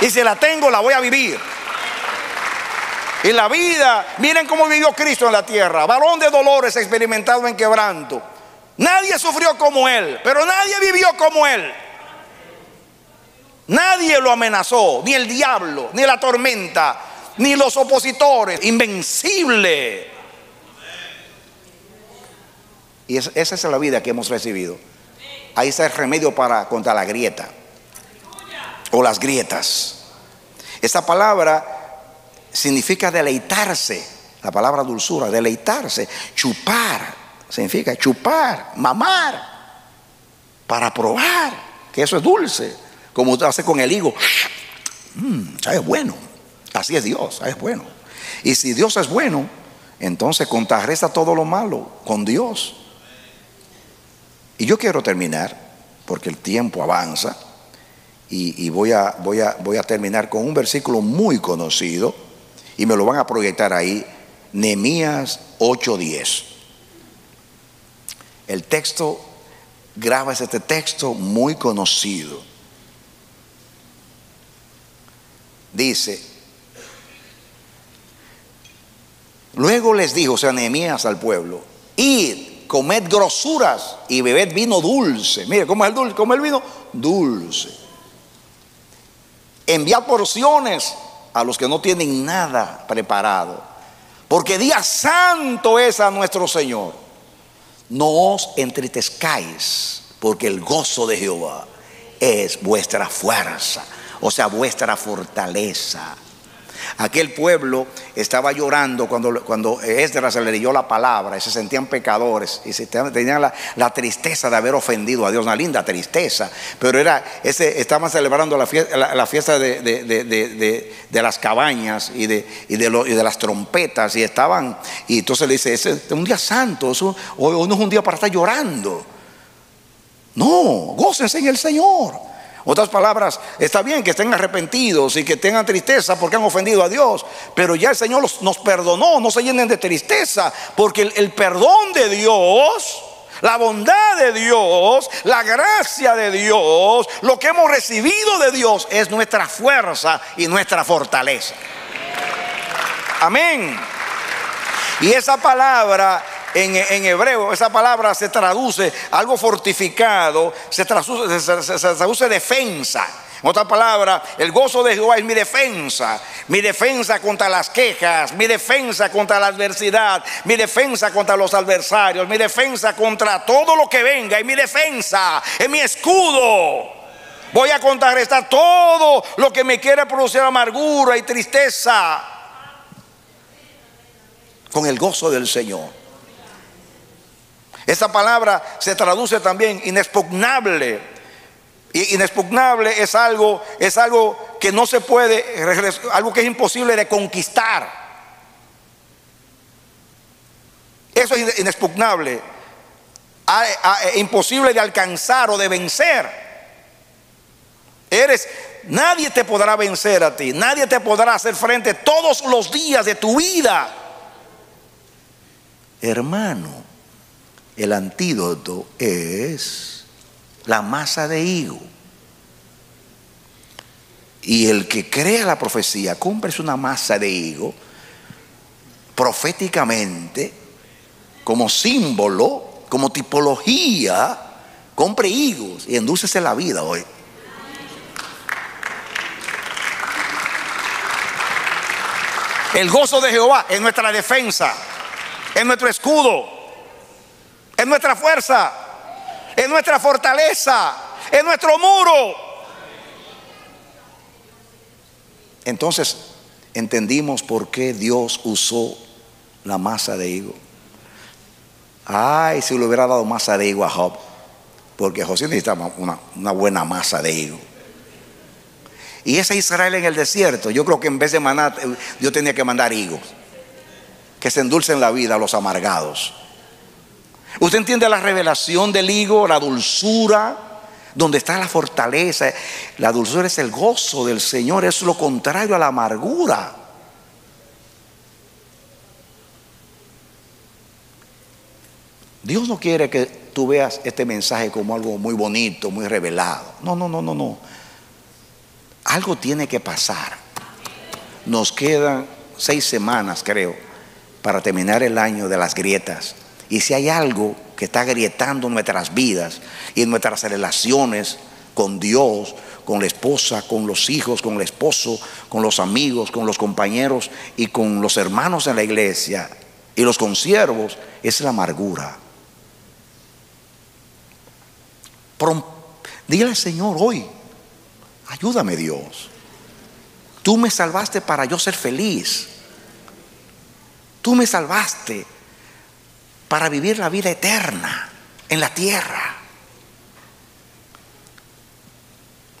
Y si la tengo, la voy a vivir. Y la vida, miren cómo vivió Cristo en la tierra. Varón de dolores experimentado en quebranto. Nadie sufrió como él, pero nadie vivió como él. Nadie lo amenazó, ni el diablo, ni la tormenta, ni los opositores. Invencible. Y esa es la vida que hemos recibido. Ahí está el remedio para contra la grieta o las grietas. Esta palabra significa deleitarse. La palabra dulzura, deleitarse, chupar, significa chupar, mamar, para probar que eso es dulce como usted hace con el higo. Mmm, sabe bueno. Así es Dios, es bueno. Y si Dios es bueno, entonces contrarresta todo lo malo con Dios. Y yo quiero terminar, porque el tiempo avanza, y, voy, a, voy, a, voy a terminar con un versículo muy conocido, y me lo van a proyectar ahí, Nehemías 8:10. El texto, graba este texto muy conocido. Dice, luego les dijo, o sea, Nehemías al pueblo, id, comed grosuras y bebed vino dulce. Mire, ¿cómo es el dulce? ¿Cómo el vino? Dulce. Enviad porciones a los que no tienen nada preparado, porque día santo es a nuestro Señor. No os entristezcáis, porque el gozo de Jehová es vuestra fuerza o sea, vuestra fortaleza. Aquel pueblo estaba llorando cuando, cuando Esdras le leyó la palabra y se sentían pecadores y se, tenían la, tristeza de haber ofendido a Dios, una linda tristeza, pero era ese, estaban celebrando la fiesta, de, las cabañas y de, las trompetas y estaban, y entonces le dice, es un día santo, eso, hoy no es un día para estar llorando. No, gócense en el Señor. Otras palabras, está bien que estén arrepentidos y que tengan tristeza porque han ofendido a Dios, pero ya el Señor nos perdonó, no se llenen de tristeza, porque el, perdón de Dios, la bondad de Dios, la gracia de Dios, lo que hemos recibido de Dios es nuestra fuerza y nuestra fortaleza. Amén. Y esa palabra en, hebreo esa palabra se traduce algo fortificado, se traduce, se, traduce defensa. En otra palabra, el gozo de Jehová es mi defensa, mi defensa contra las quejas, mi defensa contra la adversidad, mi defensa contra los adversarios, mi defensa contra todo lo que venga, y mi defensa, es mi escudo. Voy a contrarrestar todo lo que me quiere producir amargura y tristeza con el gozo del Señor. Esta palabra se traduce también inexpugnable. Y inexpugnable es algo, es algo que no se puede, algo que es imposible de conquistar. Eso es inexpugnable, imposible de alcanzar o de vencer. Eres, nadie te podrá vencer a ti, nadie te podrá hacer frente todos los días de tu vida. Hermano, el antídoto es la masa de higo. Y el que crea la profecía, cómprese una masa de higo proféticamente, como símbolo, como tipología, compre higos y endúcese la vida hoy. El gozo de Jehová es nuestra defensa, es nuestro escudo, es nuestra fuerza, es nuestra fortaleza, es nuestro muro. Entonces entendimos por qué Dios usó la masa de higo. Ay, si le hubiera dado masa de higo a Job, porque José necesitaba una, buena masa de higo. Y ese Israel en el desierto, yo creo que en vez de maná, Dios tenía que mandar higos, que se endulcen la vida a los amargados. Usted entiende la revelación del higo, la dulzura, donde está la fortaleza. La dulzura es el gozo del Señor, es lo contrario a la amargura. Dios no quiere que tú veas este mensaje como algo muy bonito, muy revelado. No, no, no, no, no. Algo tiene que pasar. Nos quedan seis semanas, creo, para terminar el año de las grietas. Y si hay algo que está agrietando nuestras vidas y nuestras relaciones con Dios, con la esposa, con los hijos, con el esposo, con los amigos, con los compañeros y con los hermanos en la iglesia y los consiervos, es la amargura. Dile al Señor hoy, ayúdame Dios. Tú me salvaste para yo ser feliz. Tú me salvaste para vivir la vida eterna en la tierra.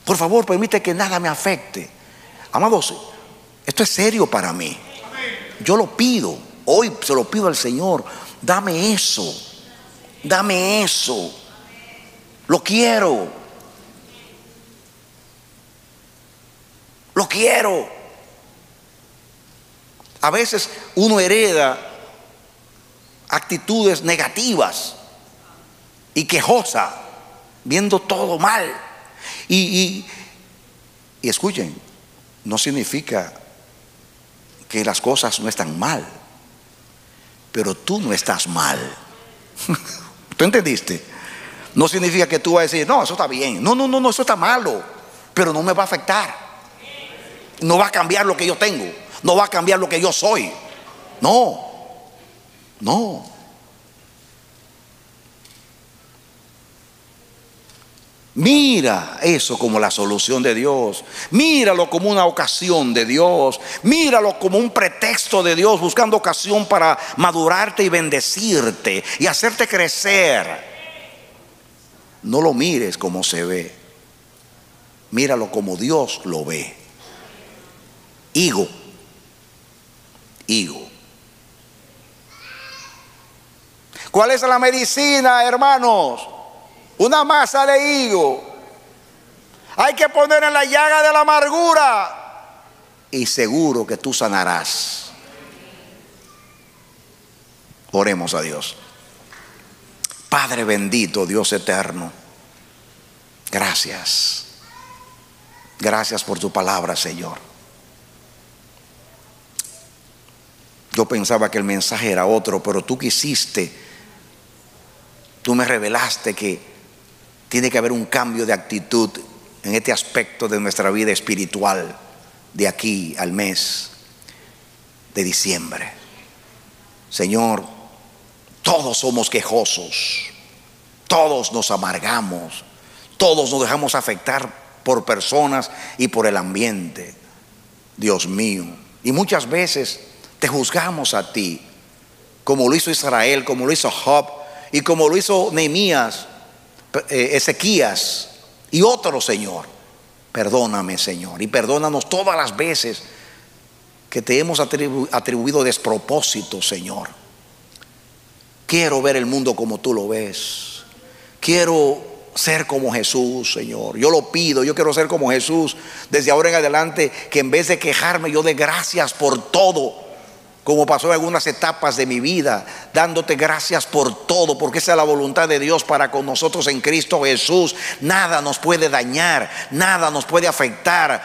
Por favor, permite que nada me afecte. Amados, esto es serio para mí. Yo lo pido, hoy se lo pido al Señor. Dame eso, dame eso. Lo quiero. Lo quiero. A veces uno hereda actitudes negativas y quejosa, viendo todo mal. Y, y, escuchen, no significa que las cosas no están mal, pero tú no estás mal. ¿Tú entendiste? No significa que tú vas a decir, no, eso está bien. No, no, no, no, eso está malo, pero no me va a afectar. No va a cambiar lo que yo tengo, no va a cambiar lo que yo soy. No, no. Mira eso como la solución de Dios. Míralo como una ocasión de Dios. Míralo como un pretexto de Dios buscando ocasión para madurarte y bendecirte y hacerte crecer. No lo mires como se ve. Míralo como Dios lo ve. Higo. Higo. ¿Cuál es la medicina, hermanos? Una masa de higo. Hay que poner en la llaga de la amargura. Y seguro que tú sanarás. Oremos a Dios. Padre bendito, Dios eterno. Gracias. Gracias por tu palabra, Señor. Yo pensaba que el mensaje era otro, pero tú quisiste Tú me revelaste que tiene que haber un cambio de actitud en este aspecto de nuestra vida espiritual de aquí al mes de diciembre. Señor, todos somos quejosos, todos nos amargamos, todos nos dejamos afectar por personas y por el ambiente. Dios mío. Y muchas veces te juzgamos a ti, como lo hizo Israel, como lo hizo Job, y como lo hizo Nehemías, eh, Ezequías y otro Señor. Perdóname, Señor, y perdónanos todas las veces que te hemos atribuido despropósito, Señor. Quiero ver el mundo como tú lo ves. Quiero ser como Jesús, Señor. Yo lo pido, yo quiero ser como Jesús. Desde ahora en adelante, que en vez de quejarme, yo dé gracias por todo como pasó en algunas etapas de mi vida, dándote gracias por todo, porque esa es la voluntad de Dios para con nosotros en Cristo Jesús. Nada nos puede dañar, nada nos puede afectar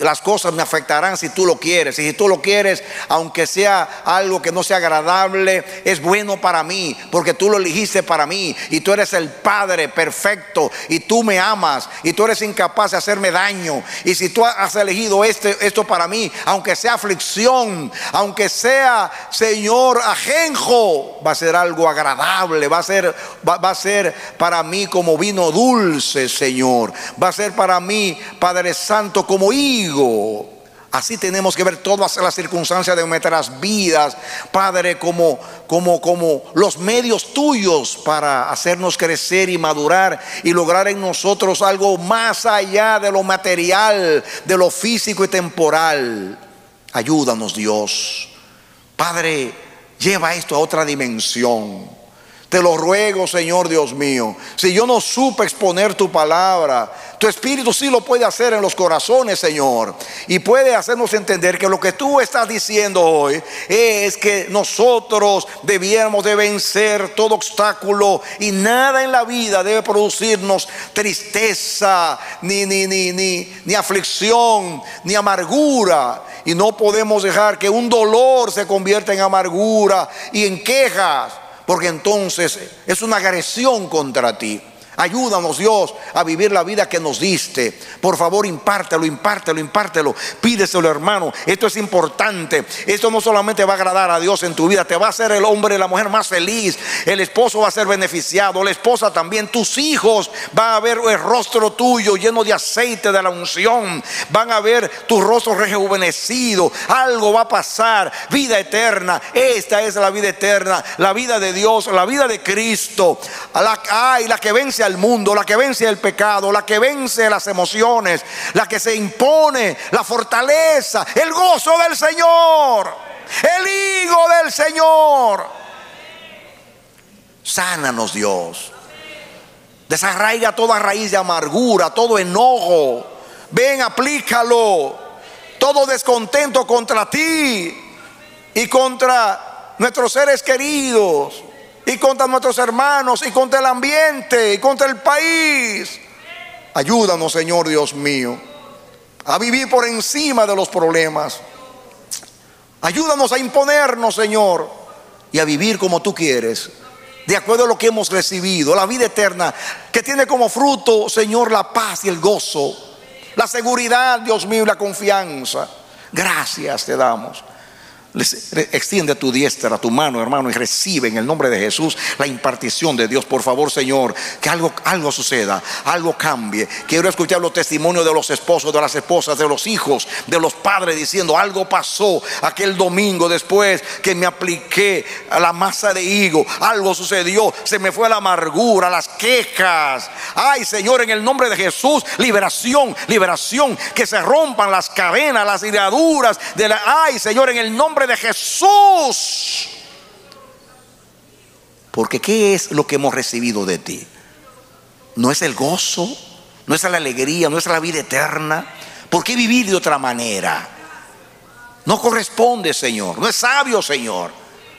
las cosas me afectarán si tú lo quieres. Y si tú lo quieres, aunque sea algo que no sea agradable, es bueno para mí, porque tú lo elegiste para mí. Y tú eres el Padre perfecto. Y tú me amas. Y tú eres incapaz de hacerme daño. Y si tú has elegido este, esto para mí, aunque sea aflicción, aunque sea, Señor, ajenjo, va a ser algo agradable. Va a ser, va, va a ser para mí como vino dulce, Señor. Va a ser para mí, Padre Santo, como hijo Así tenemos que ver todas las circunstancias de nuestras vidas, Padre, como, como, como los medios tuyos para hacernos crecer y madurar y lograr en nosotros algo más allá de lo material, de lo físico y temporal. Ayúdanos, Dios. Padre, lleva esto a otra dimensión. Te lo ruego, Señor Dios mío. Si yo no supe exponer tu palabra, tu espíritu sí lo puede hacer en los corazones, Señor. Y puede hacernos entender que lo que tú estás diciendo hoy es que nosotros debiéramos de vencer todo obstáculo y nada en la vida debe producirnos tristeza, ni, ni, ni, ni, ni aflicción, ni amargura. Y no podemos dejar que un dolor se convierta en amargura y en quejas porque entonces es una agresión contra ti. Ayúdanos Dios a vivir la vida que nos diste. Por favor, impártelo, impártelo, impártelo. Pídeselo, hermano. Esto es importante. Esto no solamente va a agradar a Dios en tu vida, te va a hacer el hombre y la mujer más feliz. El esposo va a ser beneficiado, la esposa también. Tus hijos van a ver el rostro tuyo lleno de aceite de la unción. Van a ver tu rostro rejuvenecido. Algo va a pasar. Vida eterna. Esta es la vida eterna. La vida de Dios, la vida de Cristo. ay, la que vence al mundo, la que vence el pecado, la que vence las emociones, la que se impone, la fortaleza, el gozo del Señor, el higo del Señor. Sánanos Dios. Desarraiga toda raíz de amargura, todo enojo. Ven, aplícalo. Todo descontento contra ti y contra nuestros seres queridos y contra nuestros hermanos y contra el ambiente y contra el país. Ayúdanos, Señor Dios mío, a vivir por encima de los problemas. Ayúdanos a imponernos, Señor, y a vivir como tú quieres, de acuerdo a lo que hemos recibido, la vida eterna, que tiene como fruto, Señor, la paz y el gozo, la seguridad, Dios mío, y la confianza. Gracias te damos extiende tu diestra, tu mano, hermano, y recibe en el nombre de Jesús la impartición de Dios. Por favor, Señor, que algo, algo suceda, algo cambie. Quiero escuchar los testimonios de los esposos, de las esposas, de los hijos, de los padres diciendo algo pasó aquel domingo después que me apliqué a la masa de higo. Algo sucedió, se me fue la amargura, las quejas. Ay, Señor, en el nombre de Jesús, liberación, liberación, que se rompan las cadenas, las ligaduras la. Ay, Señor, en el nombre de Jesús. Porque ¿qué es lo que hemos recibido de ti? No es el gozo, no es la alegría, no es la vida eterna. ¿Por qué vivir de otra manera? No corresponde, Señor. No es sabio, Señor.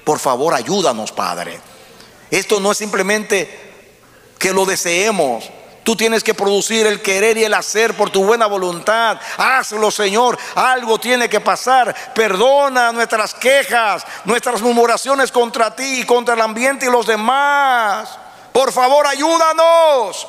Por favor, ayúdanos, Padre. Esto no es simplemente que lo deseemos. Tú tienes que producir el querer y el hacer por tu buena voluntad. Hazlo, Señor. Algo tiene que pasar. Perdona nuestras quejas, nuestras murmuraciones contra ti y contra el ambiente y los demás. Por favor, ayúdanos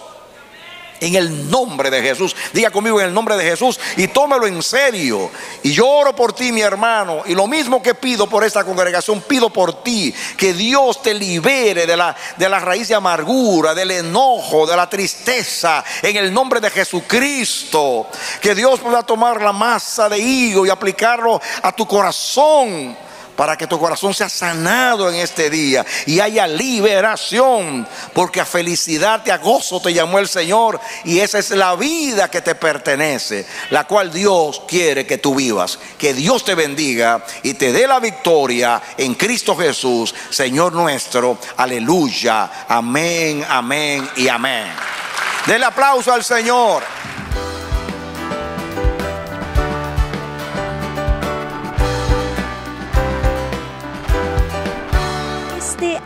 en el nombre de Jesús. Diga conmigo en el nombre de Jesús y tómelo en serio. Y yo oro por ti, mi hermano. Y lo mismo que pido por esta congregación, pido por ti que Dios te libere de la, de la raíz de amargura, del enojo, de la tristeza, en el nombre de Jesucristo. Que Dios pueda tomar la masa de higo y aplicarlo a tu corazón para que tu corazón sea sanado en este día y haya liberación, porque a felicidad y a gozo te llamó el Señor y esa es la vida que te pertenece, la cual Dios quiere que tú vivas. Que Dios te bendiga y te dé la victoria en Cristo Jesús, Señor nuestro. Aleluya. Amén, amén y amén. Del aplauso al Señor.